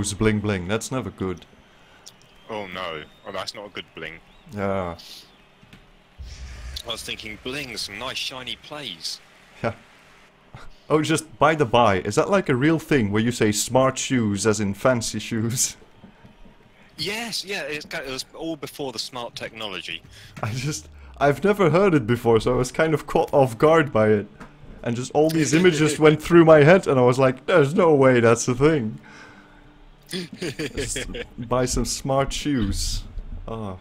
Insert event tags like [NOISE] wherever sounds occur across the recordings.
those bling bling. That's never good. Oh no, oh that's not a good bling. Yeah. I was thinking bling, some nice shiny plays. Yeah. Oh, just by the by, is that like a real thing where you say smart shoes as in fancy shoes? Yes, yeah, it was all before the smart technology. [LAUGHS] I just, I've never heard it before, so I was kind of caught off guard by it. And just all these images [LAUGHS] went through my head, and I was like, there's no way that's a thing. [LAUGHS] Buy some smart shoes. Oh.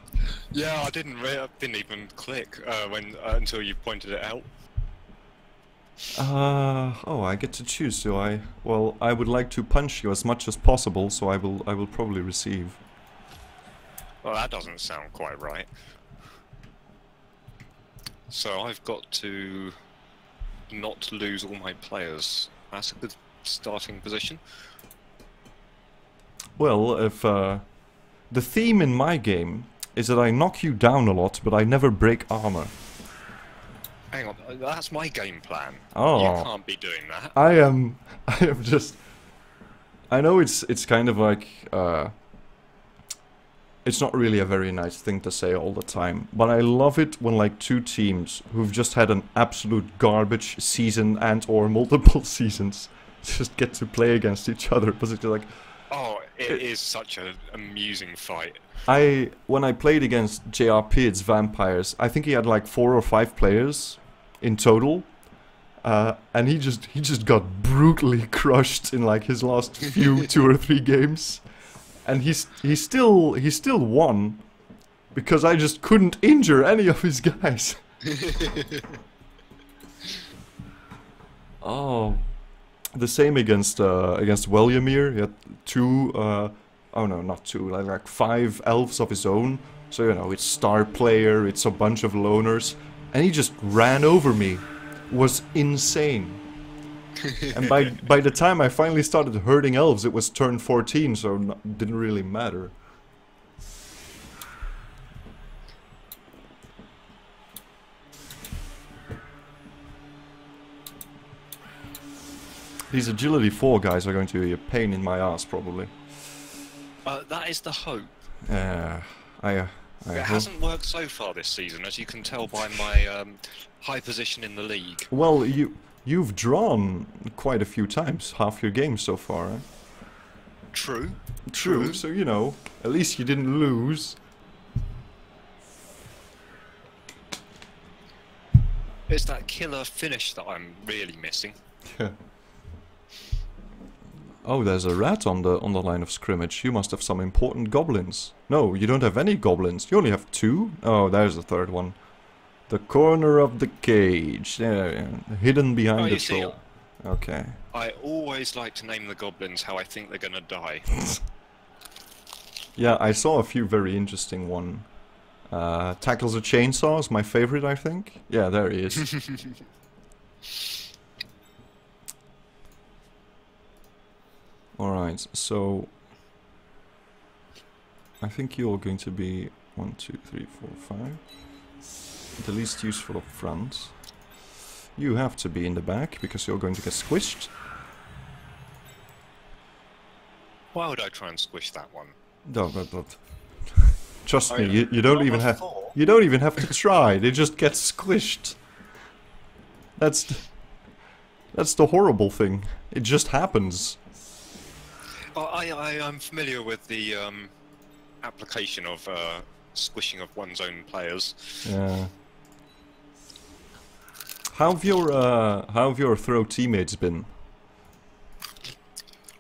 Yeah, I didn't re- I didn't even click uh, when uh, until you pointed it out. Uh, oh, I get to choose, do I? Well, I would like to punch you as much as possible, so I will, I will probably receive. Well, that doesn't sound quite right. So I've got to not lose all my players. That's a good starting position. Well, if uh, the theme in my game is that I knock you down a lot, but I never break armor. Hang on, uh, that's my game plan. Oh. You can't be doing that. I am, [LAUGHS] I am just. I know it's it's kind of like uh, it's not really a very nice thing to say all the time, but I love it when like two teams who've just had an absolute garbage season and or multiple [LAUGHS] seasons just get to play against each other. Because it's like Oh, it is such an amusing fight. I when I played against JRP, it's Vampires, I think he had like four or five players in total. Uh, and he just he just got brutally [LAUGHS] crushed in like his last few [LAUGHS] two or three games. And he's he still he still won because I just couldn't injure any of his [LAUGHS] guys. oh, the same against uh, against Weljamir. He had two, uh, oh no, not two, like, like five elves of his own. So you know, it's star player, it's a bunch of loners, and he just ran over me. Was insane. [LAUGHS] and by by the time I finally started herding elves, it was turn 14, so it didn't really matter. These agility 4 guys are going to be a pain in my ass, probably. Uh, that is the hope. Yeah, I, uh, I It hope- hasn't worked so far this season, as you can tell by my um, high position in the league. Well, you you've drawn quite a few times, half your games so far. Eh? True. True. So you know, at least you didn't lose. It's that killer finish that I'm really missing. [LAUGHS] Oh, there's a rat on the on the line of scrimmage. You must have some important goblins. No, you don't have any goblins. You only have two. Oh, there's the third one. The corner of the cage. There, yeah, hidden behind Oh, the troll. Okay. I always like to name the goblins how I think they're gonna die. [LAUGHS] Yeah, I saw a few very interesting one. Uh, tackles a chainsaw is my favorite, I think. Yeah, there he is. [LAUGHS] Alright, so I think you're going to be one, two, three, four, five. The least useful up front. You have to be in the back because you're going to get squished. Why would I try and squish that one? No, but, but trust Oh, me, yeah. you, you don't even have before. you don't even have to try. They just get squished. That's that's the horrible thing. It just happens. Oh, I, I, I'm familiar with the um, application of uh, squishing of one's own players. Yeah. How have your uh, how have your throw teammates been?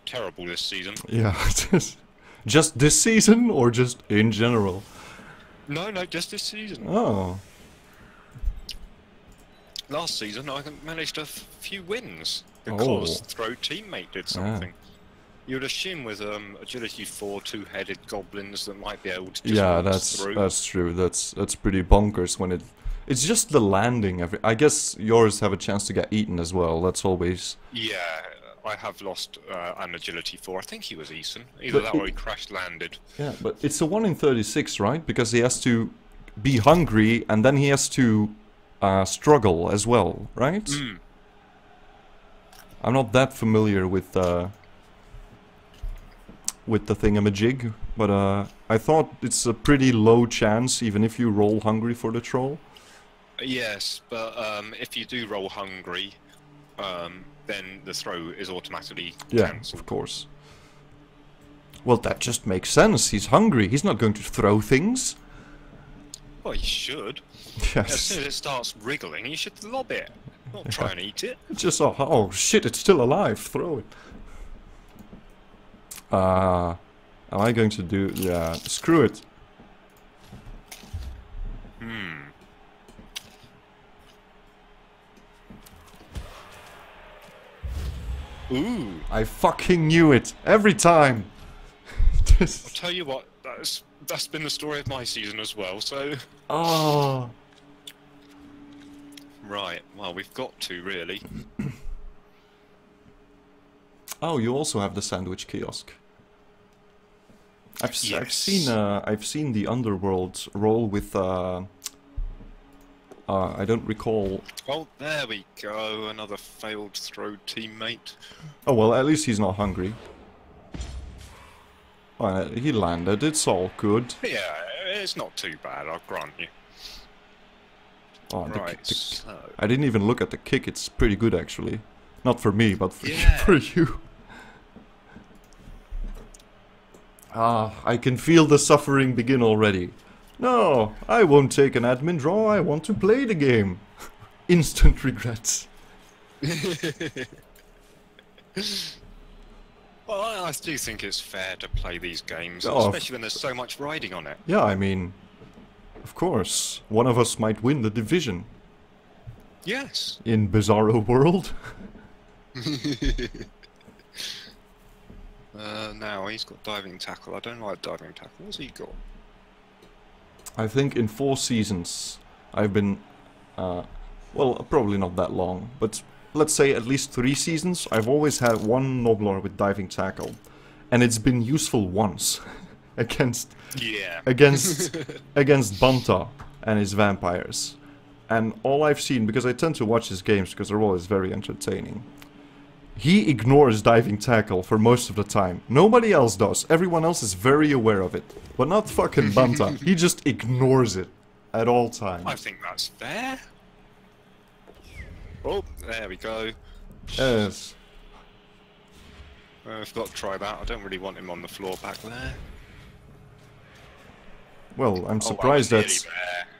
Terrible this season. Yeah, [LAUGHS] just just this season or just in general? No, no, just this season. Oh, Last season, I managed a few wins because Oh. throw teammate did Ah. Something. You'd assume with um, agility four two-headed goblins that might be able to just yeah, that's through. that's true. That's that's pretty bonkers when it. It's just the landing. I guess yours have a chance to get eaten as well. That's always. Yeah, I have lost uh, an agility four. I think he was Eason. Either But that or he crash landed. Yeah, but it's a one in thirty-six, right? Because he has to be hungry and then he has to uh, struggle as well, right? Mm. I'm not that familiar with uh, with the thingamajig, but uh, I thought it's a pretty low chance, even if you roll hungry for the troll. Yes, but um, if you do roll hungry, um, then the throw is automatically Yeah, cancelled. of course. Well, that just makes sense. He's hungry. He's not going to throw things. Well, he should. Yes. As soon as it starts wriggling, you should lob it, not try and eat it. [LAUGHS] Just oh, oh shit! It's still alive. Throw it. Uh, am I going to do? Yeah, screw it. Hmm. Ooh. I fucking knew it every time. [LAUGHS] Just- Tell you what, that's that's been the story of my season as well. So oh. right, well we've got to really. [CLEARS THROAT] Oh, you also have the sandwich kiosk. I've, s- I've seen uh, I've seen the underworld roll with uh, uh, I don't recall. Well, there we go. Another failed throw teammate. Oh well, at least he's not hungry. Well, he landed. It's all good. Yeah, it's not too bad. I'll grant you. Oh, the, Right. the- So I didn't even look at the kick. It's pretty good actually. Not for me, but for, Yeah. [LAUGHS] for you. Ah, I can feel the suffering begin already. No, I won't take an admin draw. I want to play the game. [LAUGHS] Instant regrets. [LAUGHS] Well, I, I do think it's fair to play these games, Oh, especially when there's so much riding on it. Yeah, I mean, of course, one of us might win the division Yes. in Bizarro World. [LAUGHS] Uh, now he's got diving tackle. I don't like diving tackle. What's he got? I think in four seasons I've been, uh, well, probably not that long, but let's say at least three seasons. I've always had one Gnoblar with diving tackle, and it's been useful once [LAUGHS] against Yeah. against [LAUGHS] against Banta and his vampires. And all I've seen, because I tend to watch his games because they're always very entertaining, he ignores diving tackle for most of the time. Nobody else does. Everyone else is very aware of it. But not fucking Banta. he just ignores it at all times. I think that's fair. Oh, there we go. Yes. Uh, I've got to try that. I don't really want him on the floor back there. Well, I'm Oh, surprised I was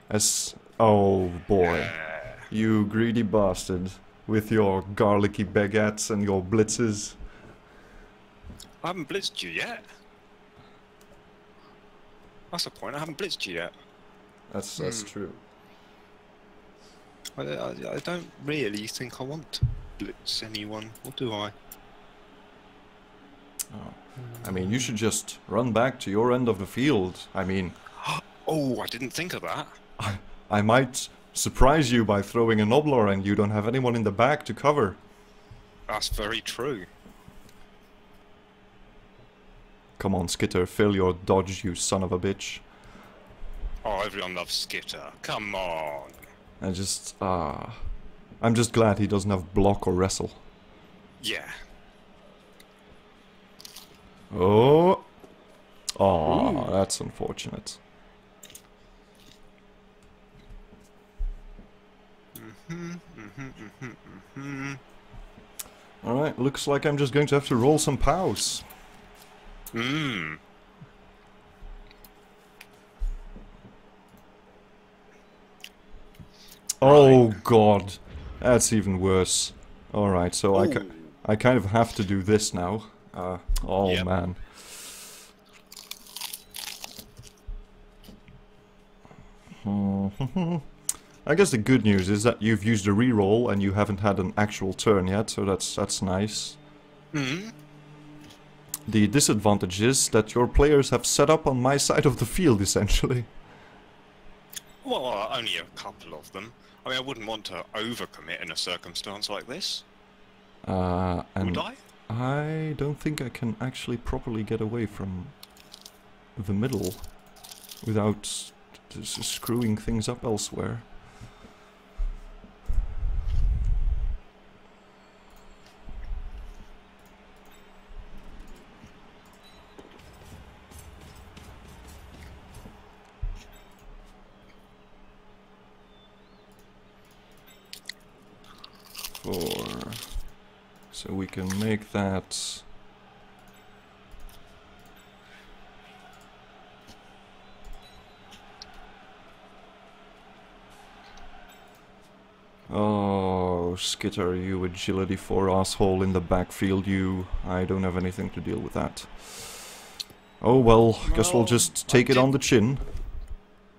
that's as. Oh boy. Yeah. You greedy bastard. With your garlicky baguettes and your blitzes. I haven't blitzed you yet. That's the point. I haven't blitzed you yet. That's, that's Hmm. true. I, I, I don't really think I want to blitz anyone, or do I? Oh. I mean, you should just run back to your end of the field. I mean, [GASPS] Oh, I didn't think of that. I might surprise you by throwing a Gnoblar and you don't have anyone in the back to cover. That's very true. Come on, Skitter, fill your dodge, you son of a bitch. Oh, everyone loves Skitter. Come on. I just, ah. I'm just glad he doesn't have block or wrestle. Yeah. Oh! Oh, that's unfortunate. Mm-hmm, mm-hmm, mm-hmm. Alright, looks like I'm just going to have to roll some pows. Mmm. Oh god, that's even worse. Alright, so I. I kind of have to do this now. Uh, oh Yep. man. [LAUGHS] I guess the good news is that you've used a reroll and you haven't had an actual turn yet, so that's that's nice. Mm. The disadvantage is that your players have set up on my side of the field, essentially. Well, uh, only a couple of them. I mean, I wouldn't want to overcommit in a circumstance like this. Uh, and Would I? I don't think I can actually properly get away from the middle without screwing things up elsewhere. So we can make that... Oh, Skitter, you agility 4 asshole in the backfield, you. I don't have anything to deal with that. Oh well, guess we'll just I take it did- on the chin.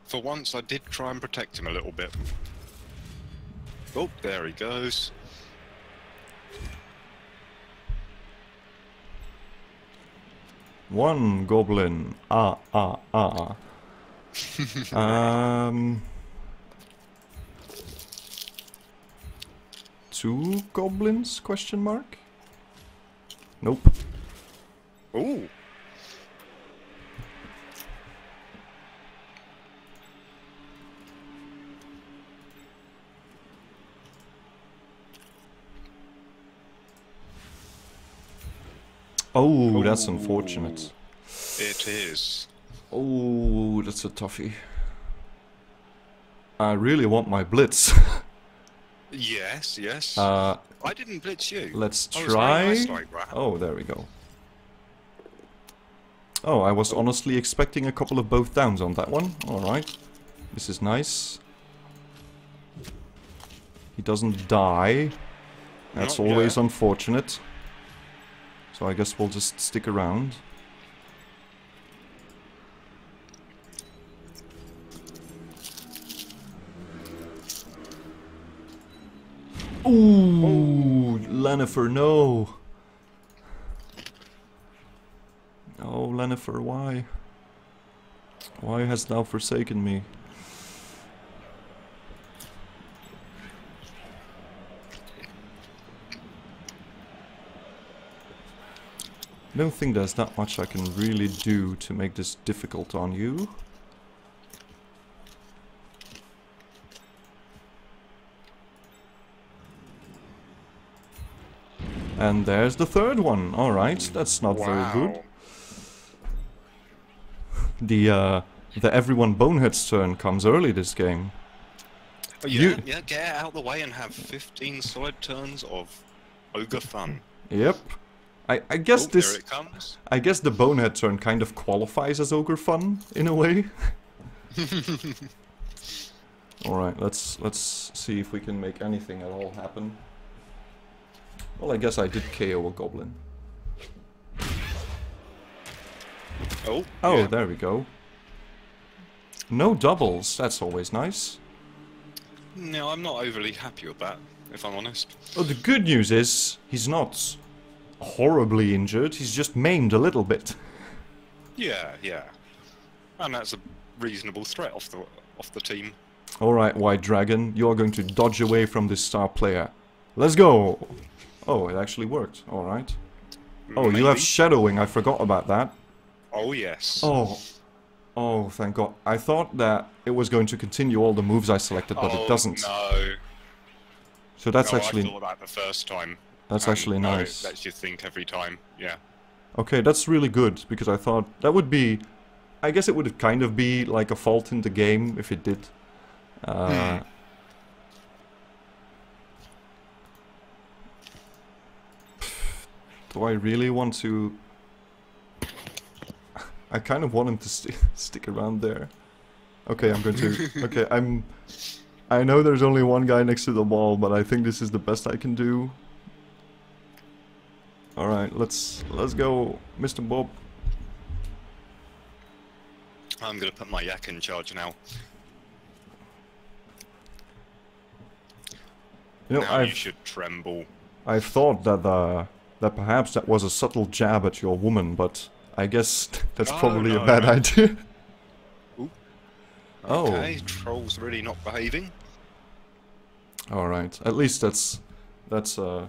For once, I did try and protect him a little bit. Oh, there he goes. One goblin. Ah, ah, ah. [LAUGHS] um. Two goblins? Question mark. Nope. Ooh. Oh, that's unfortunate. It is. Oh, that's a toughie. I really want my blitz. [LAUGHS] Yes, yes. uh, I didn't blitz you. let's I was very try. nice like that. Oh, there we go. Oh, I was honestly expecting a couple of both downs on that one. Alright. This is nice. He doesn't die. That's Not always yet. unfortunate. So I guess we'll just stick around. Ooh, Lennifer, no. Oh, Lennifer, why? Why hast thou forsaken me? I don't think there's that much I can really do to make this difficult on you. And there's the third one. Alright, that's not very good. Wow. The uh, the everyone boneheads turn comes early this game. Oh, yeah, You- yeah, get out of the way and have 15 solid turns of ogre fun. Yep. I, I guess oh, this there it comes. I guess the bonehead turn kind of qualifies as ogre fun in a way. [LAUGHS] all right, let's let's see if we can make anything at all happen. Well, I guess I did KO a goblin. Oh, Oh, yeah. there we go. No doubles. That's always nice. No, I'm not overly happy with that, if I'm honest. Oh, the good news is he's not horribly injured. He's just maimed a little bit. Yeah, yeah. And that's a reasonable threat off the off the team. All right, White Dragon, you are going to dodge away from this star player. Let's go. Oh, it actually worked. All right. Oh, you have shadowing. I forgot about that. Oh yes. Oh. Oh, thank God. I thought that it was going to continue all the moves I selected, but Oh, it doesn't. No. So that's no, actually I thought that the first time. That's and actually nice. Lets you think every time. Yeah. Okay, that's really good because I thought that would be I guess it would kind of be like a fault in the game if it did. Uh, Hmm. [SIGHS] Do I really want to? [LAUGHS] I kind of want him to sti [LAUGHS] stick around there. Okay, I'm going to. [LAUGHS] Okay, I'm. I know there's only one guy next to the wall, but I think this is the best I can do. All right, let's let's go, Mr. Bob. I'm gonna put my yak in charge now. You know, now you I've should tremble. I've thought that uh, that perhaps that was a subtle jab at your woman, but I guess [LAUGHS] that's Oh, probably a bad no. idea. Ooh. [LAUGHS] Oh. Okay, troll's really not behaving. All right. At least that's that's. Uh,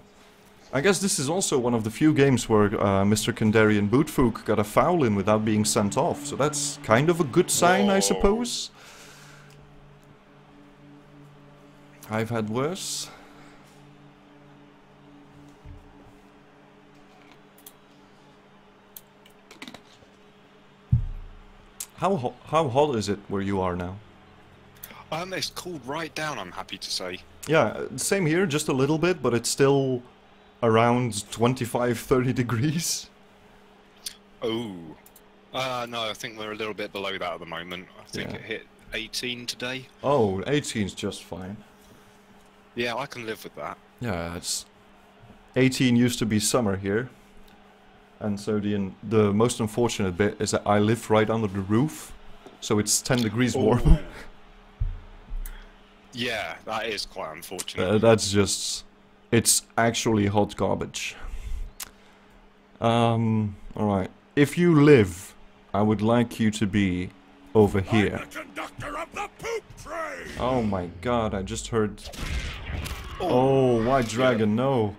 I guess this is also one of the few games where uh, Mr. Kandarian Bootfook got a foul in without being sent off, so that's kind of a good sign, I suppose. I've had worse. How ho how hot is it where you are now? Um, it's cooled right down. I'm happy to say. Yeah, same here, just a little bit, but it's still around 25, 30 degrees. Oh. Uh, no, I think we're a little bit below that at the moment. I think Yeah. it hit 18 today. Oh, 18 is just fine. Yeah, I can live with that. Yeah, it's 18 used to be summer here. And so the the most unfortunate bit is that I live right under the roof, so it's 10 degrees warmer. [LAUGHS] Yeah, that is quite unfortunate. Uh, that's just it's actually hot garbage. Um, all right. If you live, I would like you to be over here. conductor of the poop train! Oh my god, I just heard Oh, white dragon, no.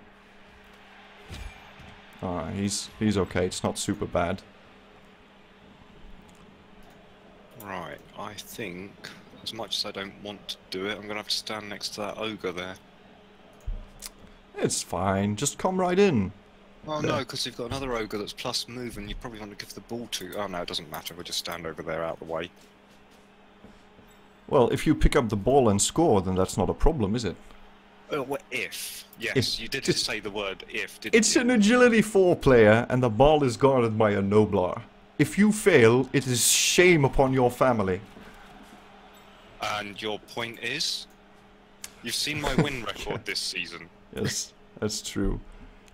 Ah, he's he's okay. It's not super bad. Right, I think, as much as I don't want to do it, I'm gonna have to stand next to that ogre there. It's fine. Just come right in. Oh Yeah. no, because you've got another ogre that's plus move, and you probably want to give the ball to. Oh no, it doesn't matter. We'll just stand over there out the way. Well, if you pick up the ball and score, then that's not a problem, is it? Oh, well, if yes, If- you did just say the word if. Didn't It's you? an agility 4 player and the ball is guarded by a gnoblar. If you fail, it is shame upon your family. And your point is, you've seen my [LAUGHS] win record this season. Yes, that's true.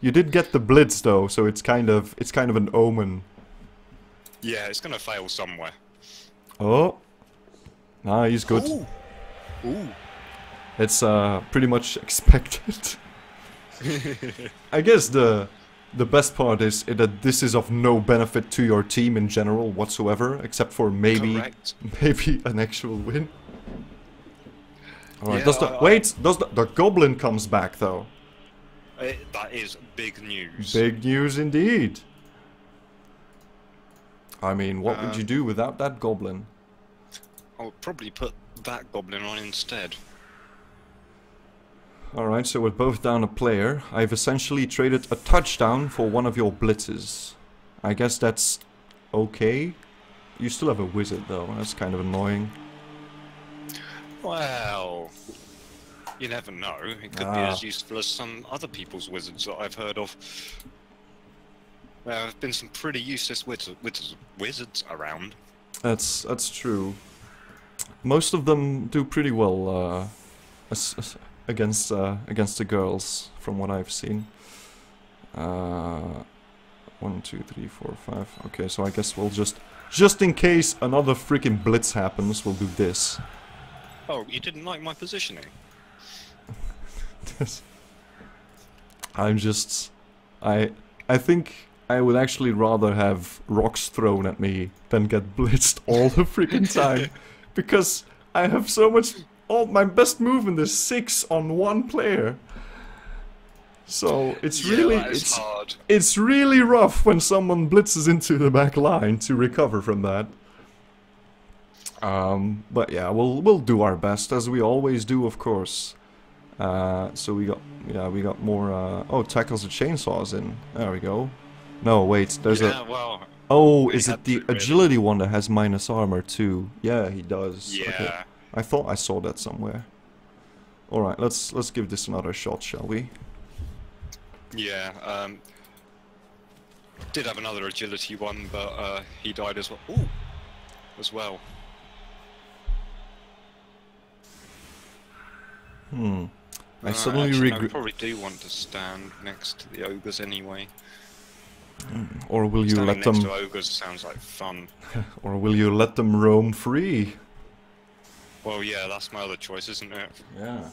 You did get the blitz though, so it's kind of it's kind of an omen. Yeah, it's gonna fail somewhere. Oh. Nah, he's good. Ooh. Ooh. It's uh pretty much [LAUGHS] expected. [LAUGHS] I guess the the best part is that this is of no benefit to your team in general whatsoever, except for maybe Correct. [LAUGHS] maybe an actual win. Alright, Yeah, does the I- wait, does the the goblin comes back though. It, that is big news. Big news indeed. I mean, what would Uh, you do without that goblin? I would probably put that goblin on instead. Alright, so we're both down a player. I've essentially traded a touchdown for one of your blitzes. I guess that's okay. You still have a wizard though, that's kind of annoying. Well, you never know. It could be Ah. as useful as some other people's wizards that I've heard of. There have been some pretty useless wiz- wiz- wizards around. That's that's true. Most of them do pretty well uh, as, as- against uh, against the girls, from what I've seen. Uh, one, two, three, four, five. Okay, so I guess we'll just just in case another freaking blitz happens, we'll do this. Oh, you didn't like my positioning? [LAUGHS] I'm just, I I think I would actually rather have rocks thrown at me than get blitzed all the freaking [LAUGHS] time, because I have so much. All my best movement is six on one player. So it's really it's hard. it's really rough when someone blitzes into the back line to recover from that. Um, but yeah, we'll we'll do our best as we always do, of course. Uh, so we got yeah we got more. Uh, oh, tackles and chainsaws in. There we go. No, wait. There's yeah, a. well, Oh, is it the agility one that has minus armor too? Yeah, he does. yeah. Okay. I thought I saw that somewhere. All right, let's let's give this another shot, shall we? Yeah, um, did have another agility one, but uh, he died as well. Ooh, as well. Hmm. I Uh, suddenly actually, no, we regret. probably do want to stand next to the ogres anyway. Or will you Standing let next them? to ogres sounds like fun. [LAUGHS] Or will you let them roam free? Well, yeah, that's my other choice, isn't it? Yeah.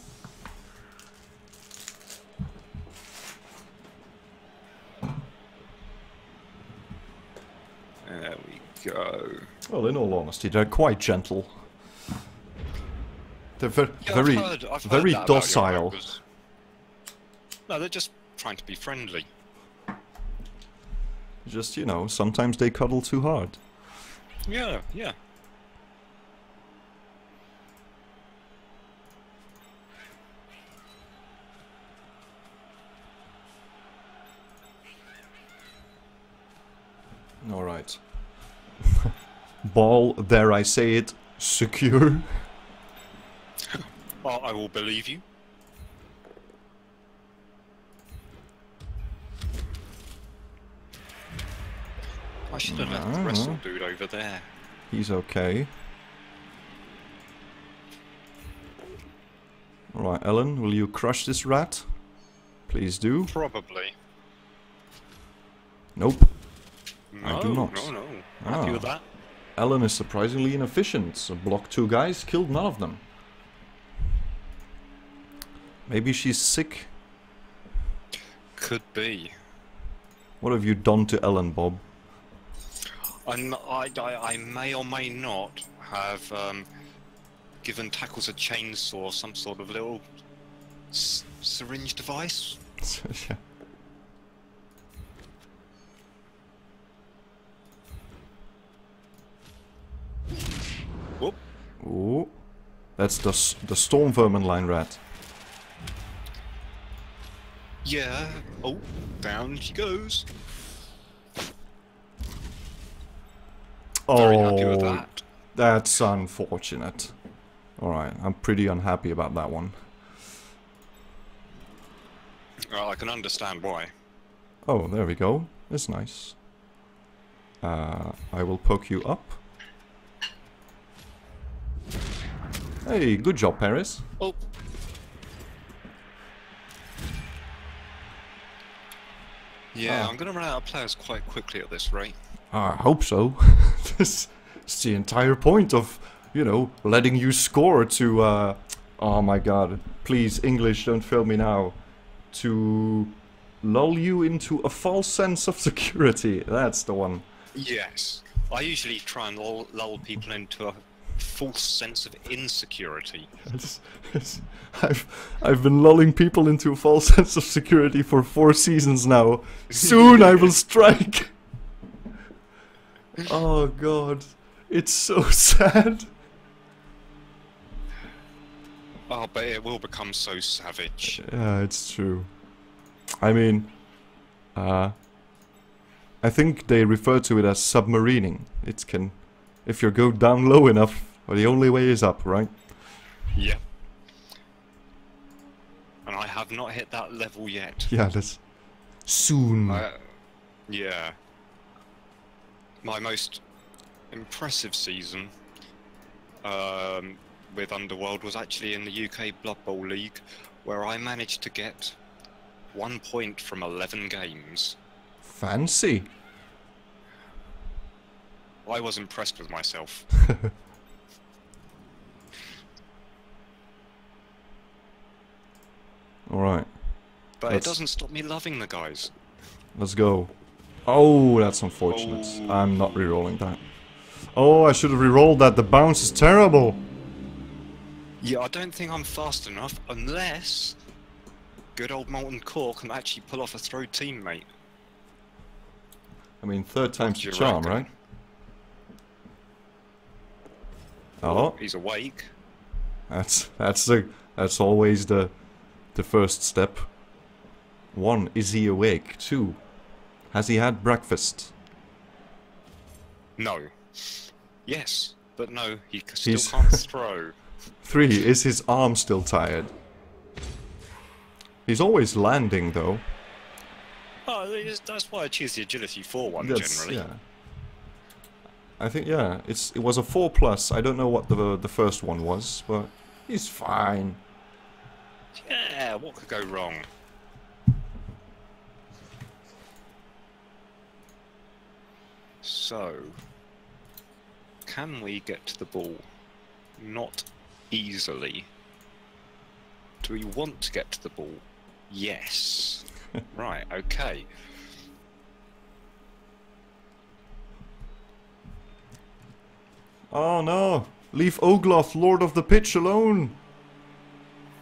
There we go. Well, in all honesty, they're quite gentle. They're ver- Yeah, very, heard, very that about your docile. No, they're just trying to be friendly. Just you know, sometimes they cuddle too hard. Yeah, yeah. All right. [LAUGHS] Ball, dare I say it, secure. [LAUGHS] Well, I will believe you. I should have let the ah. wrestle dude over there. He's okay. Alright, Ellen, will you crush this rat? Please do. Probably. Nope. No, I do not. No, no. Ah. Happy with that. Ellen is surprisingly inefficient. So blocked two guys, killed none of them. Maybe she's sick. Could be. What have you done to Ellen, Bob? I'm, I, I, I may or may not have um, given Tackles a chainsaw, some sort of little s- syringe device. [LAUGHS] yeah. Whoop. Ooh. That's the, the storm vermin line rat. Yeah. Oh, down she goes. Very happy with Oh, that. That's unfortunate. Alright, I'm pretty unhappy about that one. Well, I can understand why. Oh, there we go. That's nice. Uh, I will poke you up. Hey, good job, Paris. Oh. Yeah, Ah. I'm gonna run out of players quite quickly at this rate. I hope so. [LAUGHS] this is the entire point of, you know, letting you score to, uh, oh my god, please, English, don't fail me now. To lull you into a false sense of [LAUGHS] security. That's the one. Yes. I usually try and lull, lull people into a false sense of insecurity. It's- it's- I've I've been lulling people into a false [LAUGHS] sense of security for four seasons now. Soon I will strike. [LAUGHS] Oh god, it's so [LAUGHS] sad. Oh, but it will become so savage. Yeah, it's true. I mean, uh, I think they refer to it as submarining. It can, if you go down low enough, well, the only way is up, right? Yeah. And I have not hit that level yet. Yeah, that's soon. Uh, yeah. My most impressive season um, with Underworld was actually in the UK Blood Bowl League, where I managed to get one point from 11 games. Fancy. I was impressed with myself. [LAUGHS] All right, But That's- it doesn't stop me loving the guys. let's go. Oh, that's unfortunate. Oh. I'm not re-rolling that. Oh, I should have re-rolled that. The bounce is terrible. Yeah, I don't think I'm fast enough unless good old Molten Core can actually pull off a throw teammate. I mean, third time's the charm, reckon? right? Oh, He's awake. That's that's the that's always the the first step. One, is he awake? Two, has he had breakfast? No. Yes, but no, he still He's- can't throw. [LAUGHS] Three, is his arm still tired? He's always landing though. Oh, that's why I choose the agility 4 one That's- generally. yeah. I think yeah, it's it was a four plus. I don't know what the the first one was, but he's fine. Yeah, what could go wrong? So, can we get to the ball? Not easily. Do we want to get to the ball? Yes. [LAUGHS] right, okay. Oh no! Leave Ogloff, Lord of the Pitch, alone.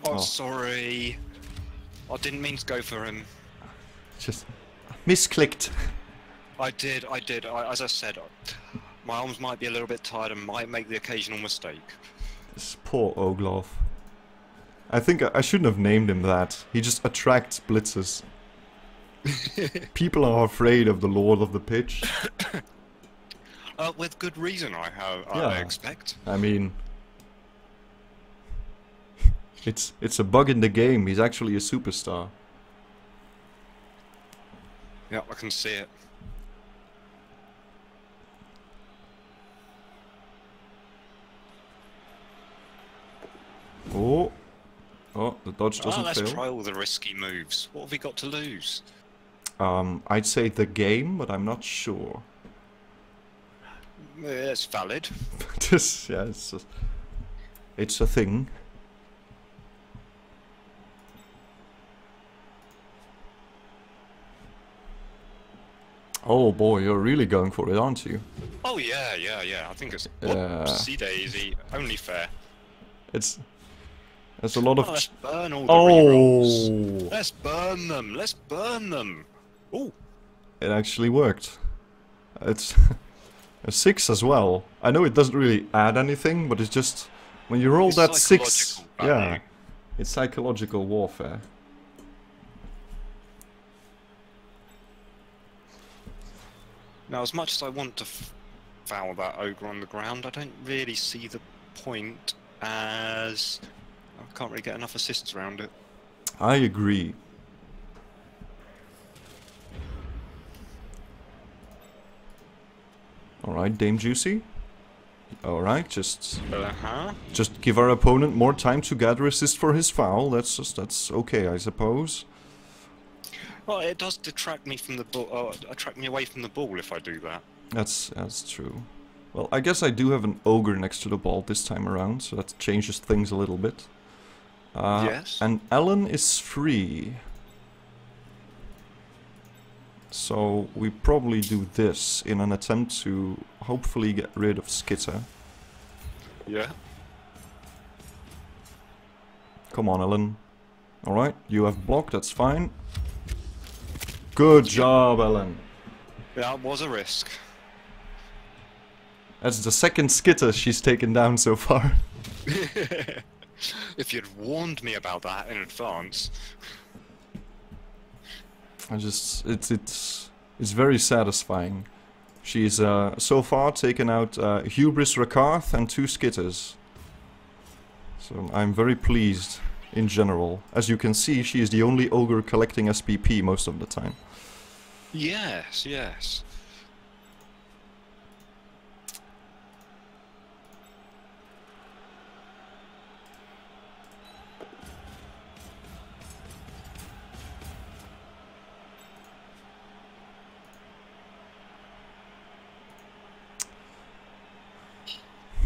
Oh, Oh. sorry. I didn't mean to go for him. Just misclicked. I did, I did. I, as I said, my arms might be a little bit tired and might make the occasional mistake. This poor Ogloff. I think I, I shouldn't have named him that. He just attracts blitzes. [LAUGHS] People are afraid of the Lord of the Pitch. [COUGHS] Uh, with good reason, I have. I expect. I mean, it's it's a bug in the game. He's actually a superstar. Yeah, I can see it. Oh. Oh, the dodge ah, doesn't oh, let's fail. try all the risky moves. What have we got to lose? Um, I'd say the game, but I'm not sure. It's valid. [LAUGHS] just, yeah, it's, just, it's a thing. Oh boy, you're really going for it, aren't you? Oh yeah, yeah, yeah. I think it's Yeah. Whoopsie daisy. Only fair. It's there's a lot of Oh, let's burn all the oh. Let's burn them. Let's burn them. Oh, it actually worked. It's [LAUGHS] a six as well. I know it doesn't really add anything, but it's just when you roll It's that six, psychological yeah, it's psychological warfare. Now as much as I want to foul that ogre on the ground, I don't really see the point as I can't really get enough assists around it. I agree. Alright, Dame Juicy. Alright, just Uh huh. just give our opponent more time to gather assist for his foul. That's just, that's okay, I suppose. Well, it does detract me from the ball. Uh, attract me away from the ball if I do that. That's that's true. Well, I guess I do have an ogre next to the ball this time around, so that changes things a little bit. Uh, Yes. And Ellen is free. So we probably do this in an attempt to hopefully get rid of Skitter. Yeah. Come on, Ellen. Alright, you have blocked, that's fine. Good job, Ellen. That was a risk. That's the second Skitter she's taken down so far. [LAUGHS] [LAUGHS] if you'd warned me about that in advance. I just it's it's it's very satisfying. She's uh, so far taken out uh, Hubris Rakarth and two Skitters. So I'm very pleased in general. As you can see, she is the only ogre collecting SPP most of the time. Yes, yes. [LAUGHS]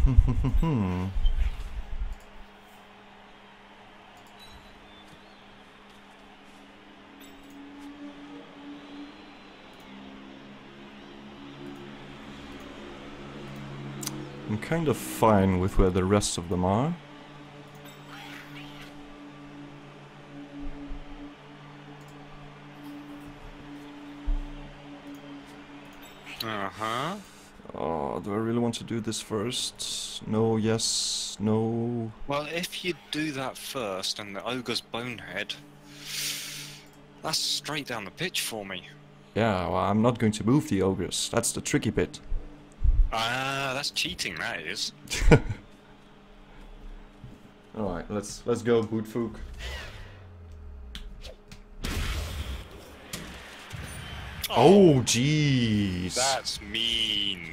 [LAUGHS] Hmm. Kind of fine with where the rest of them are. Uh huh. Oh, do I really want to do this first? No, yes, no. Well, if you do that first and the ogre's bonehead, that's straight down the pitch for me. Yeah, well, I'm not going to move the ogres. That's the tricky bit. Ah, that's cheating, that is. [LAUGHS] All right, let's let's go, Bootfook. Oh, jeez. That's mean.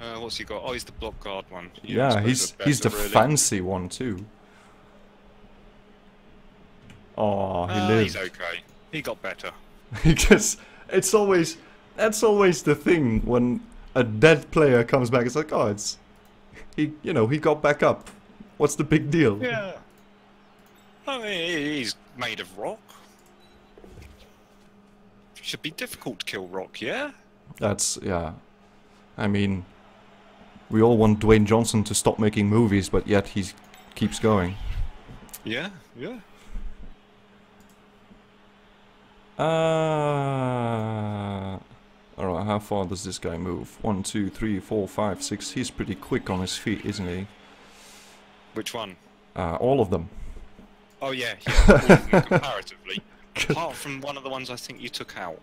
Uh, what's he got? Oh, he's the block guard one. Yeah, he's the he's the really. fancy one too. Oh, he lived. he's okay. He got better. [LAUGHS] because it's always that's always the thing when a dead player comes back. It's like, oh, it's he, you know, he got back up. What's the big deal? Yeah. Oh, he- he's made of rock. Should be difficult to kill rock, yeah? That's yeah. I mean, we all want Dwayne Johnson to stop making movies, but yet he keeps going. Yeah, yeah. Uh, Alright, how far does this guy move? One, two, three, four, five, six. He's pretty quick on his feet, isn't he? Which one? Uh, all of them. Oh yeah, yeah, them [LAUGHS] comparatively. Apart from one of the ones I think you took out.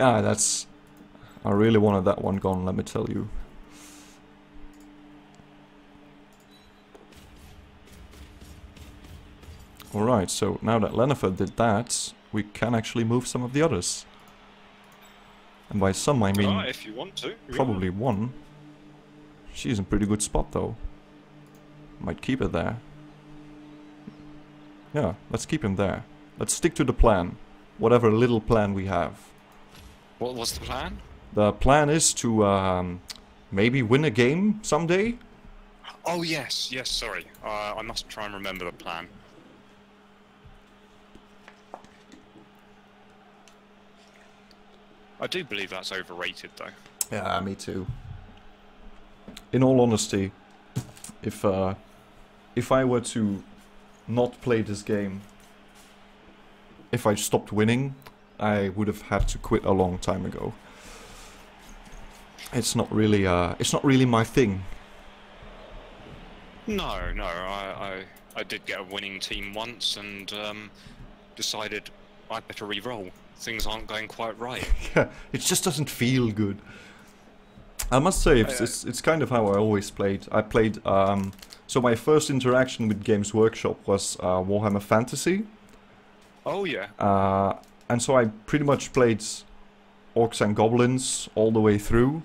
Yeah, that's... I really wanted that one gone, let me tell you. Alright, so now that Lennifer did that, we can actually move some of the others. And by some I mean Ah, if you want to. yeah. probably one. She's in pretty good spot though. Might keep it there. Yeah, let's keep him there. Let's stick to the plan. Whatever little plan we have. What was the plan? The plan is to um, maybe win a game someday. Oh yes, yes. Sorry, uh, I must try and remember the plan. I do believe that's overrated, though. Yeah, me too. In all honesty, if uh, if I were to not play this game, if I stopped winning, I would have had to quit a long time ago. It's not really uh, it's not really my thing. No, no. I, I, I did get a winning team once, and um, decided I'd better re-roll. Things aren't going quite right. [LAUGHS] yeah, it just doesn't feel good. I must say, it's, it's, it's kind of how I always played. I played, um, so my first interaction with Games Workshop was uh, Warhammer Fantasy. oh yeah. Uh, and so I pretty much played Orcs and Goblins all the way through.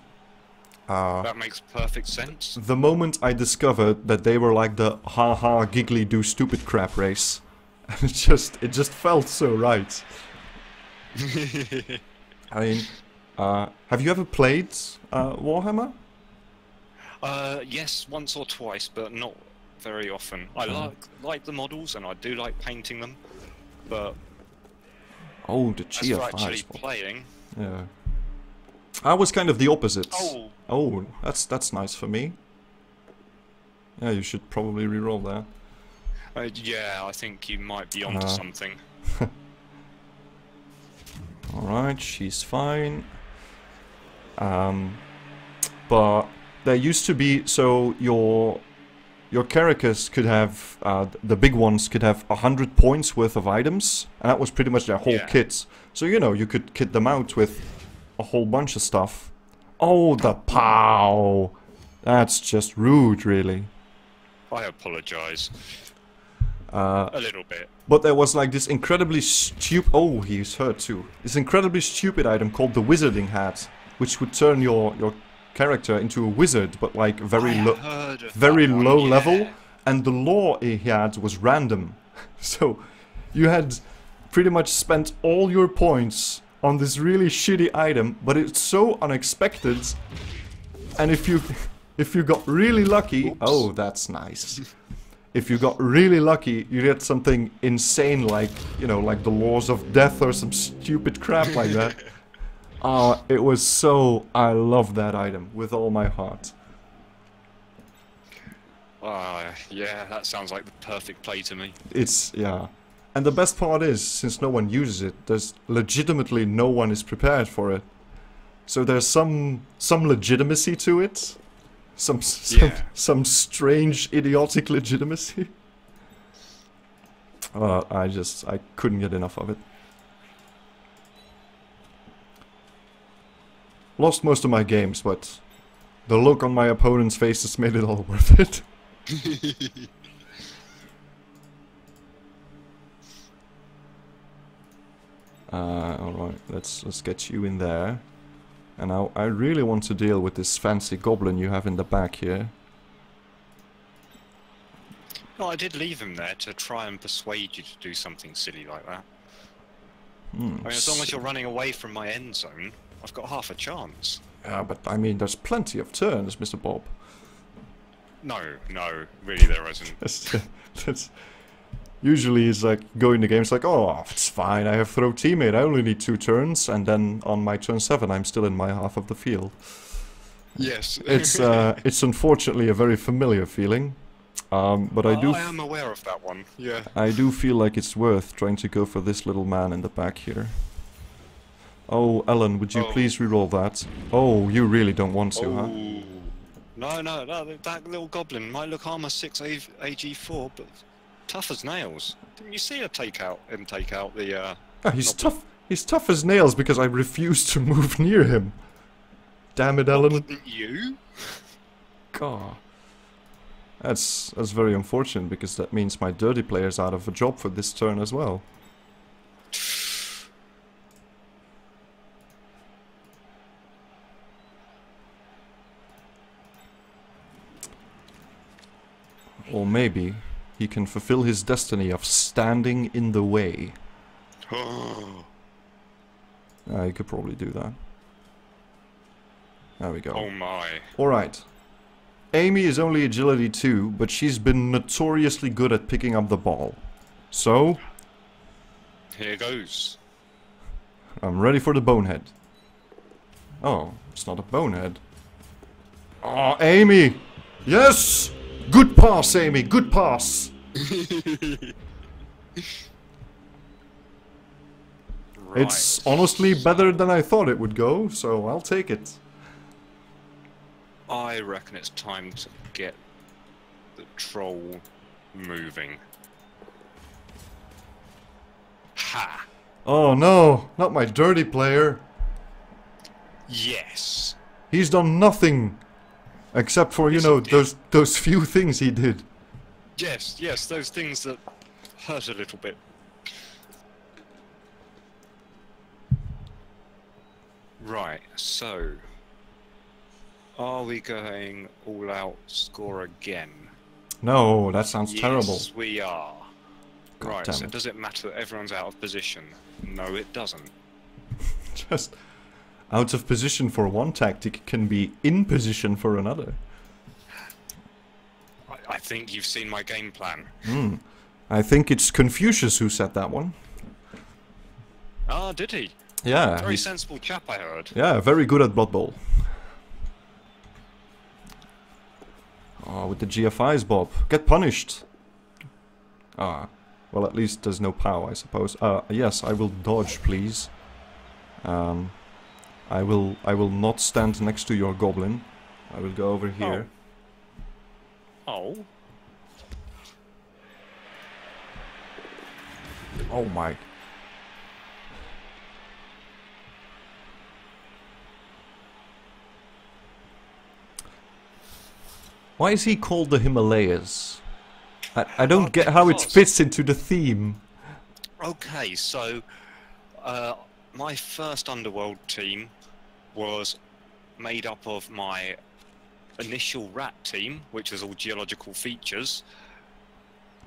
Uh, That makes perfect sense. the moment I discovered that they were like the ha ha giggly do stupid crap race, [LAUGHS] it just it just felt so right. I mean, uh, have you ever played uh, Warhammer? Uh, yes, once or twice, but not very often. I like like the models, and I do like painting them, but Oh, the as Chia for actually playing, Yeah. I was kind of the opposite. oh, Oh, that's that's nice for me. Yeah, you should probably re-roll that. uh, yeah, I think you might be onto Uh, something. [LAUGHS] Alright, she's fine. Um, but there used to be so your your characters could have uh, the big ones could have a hundred points worth of items, and that was pretty much their whole Yeah. kit. So you know you could kit them out with a whole bunch of stuff. Oh, the pow! That's just rude, really. I apologise Uh, a little bit. But there was like this incredibly stupid. Oh, he's hurt too. This incredibly stupid item called the Wizarding Hat, which would turn your your character into a wizard, but like very low, very that one, low yeah. level. And the lore he had was random, [LAUGHS] so you had pretty much spent all your points on this really shitty item, but it's so unexpected. And if you [LAUGHS] if you got really lucky, Oops. oh, that's nice. [LAUGHS] if you got really lucky, you get something insane like, you know, like the laws of death or some stupid crap like that. [LAUGHS] Ah, it was so. I love that item with all my heart. Ah, yeah, that sounds like the perfect play to me. It's yeah. And the best part is, since no one uses it, there's legitimately no one is prepared for it. So there's some some legitimacy to it. Some some, Yeah. some strange idiotic legitimacy. [LAUGHS] Uh, I just I couldn't get enough of it. Lost most of my games, but the look on my opponent's faces made it all [LAUGHS] worth it. [LAUGHS] Uh, alright, let's let's get you in there. And now I really want to deal with this fancy goblin you have in the back here. No, I did leave him there to try and persuade you to do something silly like that. Hmm, I mean, as long as you're running away from my end zone, I've got half a chance. Yeah, but I mean, there's plenty of turns, Mr. Bob. No, no, really there isn't. [LAUGHS] That's, that's usually it's like going in the game. It's like, oh, it's fine. I have throw teammate. I only need two turns, and then on my turn seven, I'm still in my half of the field. Yes. It's uh, [LAUGHS] it's unfortunately a very familiar feeling, um, but I do I am aware of that one. Yeah. I do feel like it's worth trying to go for this little man in the back here. Oh, Ellen, would you Oh. please reroll that? Oh, you really don't want to, huh? Oh. No, no, no. That little goblin might look armor six AG4, but tough as nails. Didn't you see her take out him take out the? uh... Ah, he's tough. He's tough as nails because I refuse to [LAUGHS] move near him. Damn it, Ellen. Wouldn't you? God. That's that's very unfortunate because that means my dirty player's out of a job for this turn as well. Or maybe he can fulfill his destiny of standing in the way. oh [GASPS] Uh, he could probably do that. There we go. Oh my. Alright. Amy is only agility 2, but she's been notoriously good at picking up the ball. So, Here goes. I'm ready for the bonehead. Oh, it's not a bonehead. Oh, Amy! Yes! Good pass, Amy, good pass! [LAUGHS] It's honestly better than I thought it would go, so I'll take it. I reckon it's time to get the troll moving. Ha! Oh no, not my dirty player. Yes! He's done nothing. Except for, you Yes, know, those those few things he did. Yes, yes, those things that hurt a little bit. Right, so. Are we going all out score again? No, that sounds terrible. Yes, we are. God right, so it. does it matter that everyone's out of position? No, it doesn't. [LAUGHS] Just out of position for one tactic can be in position for another. I, think you've seen my game plan. Hmm. I think it's Confucius who said that one. Ah, did he? Yeah, Very he's- sensible chap, I heard. yeah, very good at Blood Bowl. Oh, with the GFIs, Bob. Get punished. Ah, well, at least there's no POW, I suppose. Uh, yes, I will dodge, please. Um, I will, I will not stand next to your goblin. I will go over here. Oh. Oh Oh my. Why is he called the Himalayas? I, I don't Oh, get how it fits into the theme. Okay, so uh, my first Underworld team was made up of my initial rat team, which was all geological features,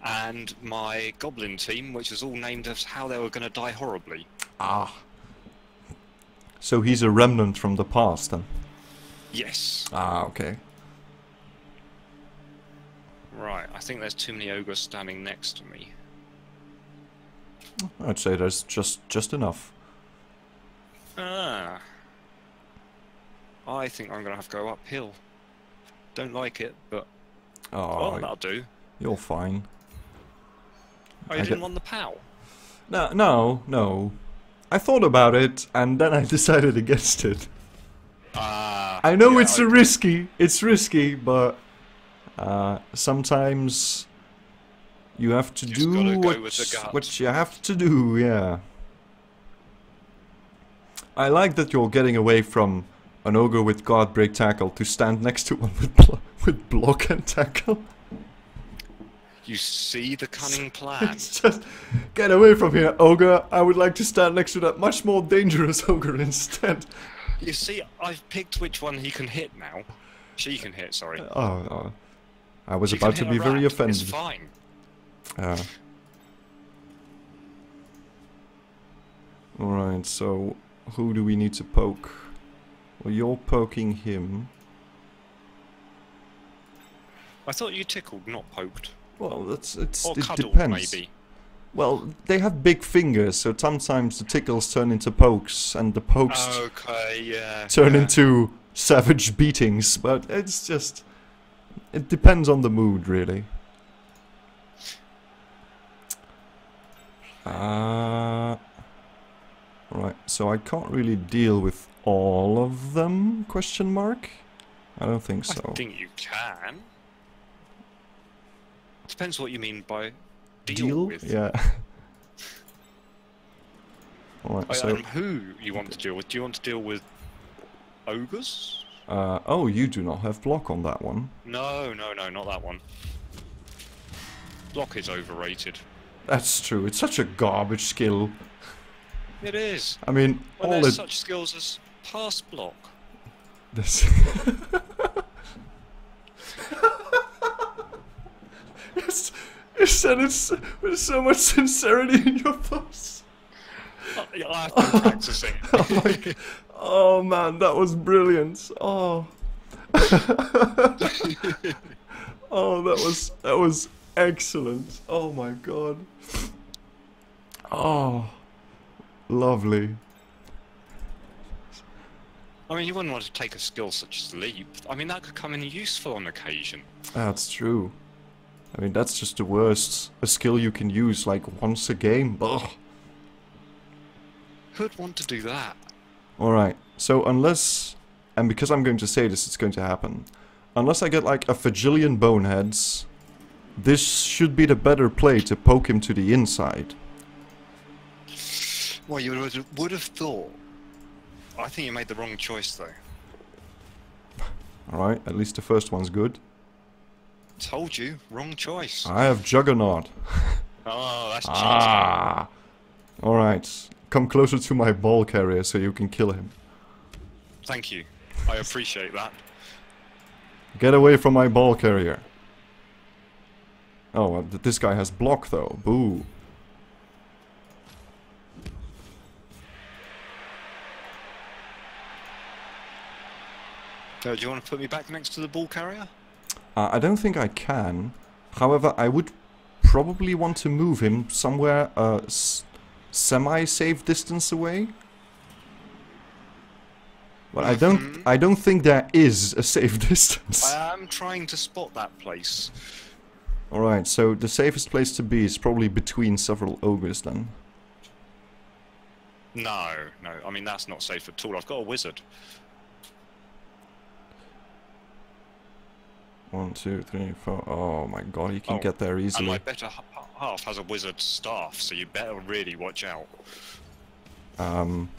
and my goblin team, which was all named as how they were going to die horribly. Ah. So he's a remnant from the past then? Yes. Ah, okay. Right, I think there's too many ogres standing next to me. I'd say there's just just enough. Ah. I think I'm going to have to go uphill. Don't like it, but Oh, well, that'll do. you're fine. Oh, I didn't want the POW? No, no, no. I thought about it and then I [LAUGHS] decided against it. Ah. I know yeah, it's a risky, it's risky, but uh, sometimes you have to Just do what, with the gut. what you have to do, yeah. I like that you're getting away from an ogre with guard break tackle to stand next to one [LAUGHS] with, blo- with block and tackle. You see the cunning [LAUGHS] plan. It's just get away from here, ogre. I would like to stand next to that much more dangerous [LAUGHS] ogre instead. you see, I've picked which one he can hit now. She can hit, sorry. Oh, oh. I was She about to be very offended. It's fine. Uh, Alright, so who do we need to poke? Well, you're poking him. I thought you tickled, not poked. Well, that's it's Or it cuddled, depends. maybe. Well, they have big fingers, so sometimes the tickles turn into pokes, and the pokes Okay, yeah. turn yeah. into savage beatings. But it's just it depends on the mood, really. Uh, right, so I can't really deal with all of them? Question mark? I don't think so. I think you can. Depends what you mean by deal, with. Yeah. [LAUGHS] Alright, I, so um, who you want to deal with? Do you want to deal with ogres? uh, oh, you do not have block on that one. No, no, no, not that one. Block is overrated. That's true. It's such a garbage skill. It is. I mean, When all there's it such skills as pass block. This. it's, You said it with so much sincerity in your voice. Uh, I've been practicing. [LAUGHS] Oh, my, g- oh man, that was brilliant. Oh. [LAUGHS] oh, that was that was excellent. Oh my god. Oh, lovely. I mean, you wouldn't want to take a skill such as leap. I mean, that could come in useful on occasion. That's true. I mean, that's just the worst. A skill you can use like once a game. Ugh. Who'd want to do that? Alright, so unless, and because I'm going to say this, it's going to happen. Unless I get like a fajillion boneheads, this should be the better play to poke him to the inside. Well, you would, would have thought. I think you made the wrong choice, though. Alright, at least the first one's good. Told you, wrong choice. I have Juggernaut. [LAUGHS] Oh, that's cheating. Ah! Alright, come closer to my ball carrier so you can kill him. Thank you. I appreciate that. Get away from my ball carrier. Oh, this guy has block though. Boo. Uh, do you want to put me back next to the ball carrier? Uh, I don't think I can. However, I would probably want to move him somewhere uh, semi-safe distance away. But I don't. Mhm. I don't think there is a safe [LAUGHS] distance. I am trying to spot that place. All right. So the safest place to be is probably between several ogres. Then. No, no. I mean, that's not safe at all. I've got a wizard. One, two, three, four. Oh my God! you can Oh, get there easily. And my better half has a wizard staff, so you better really watch out. Um,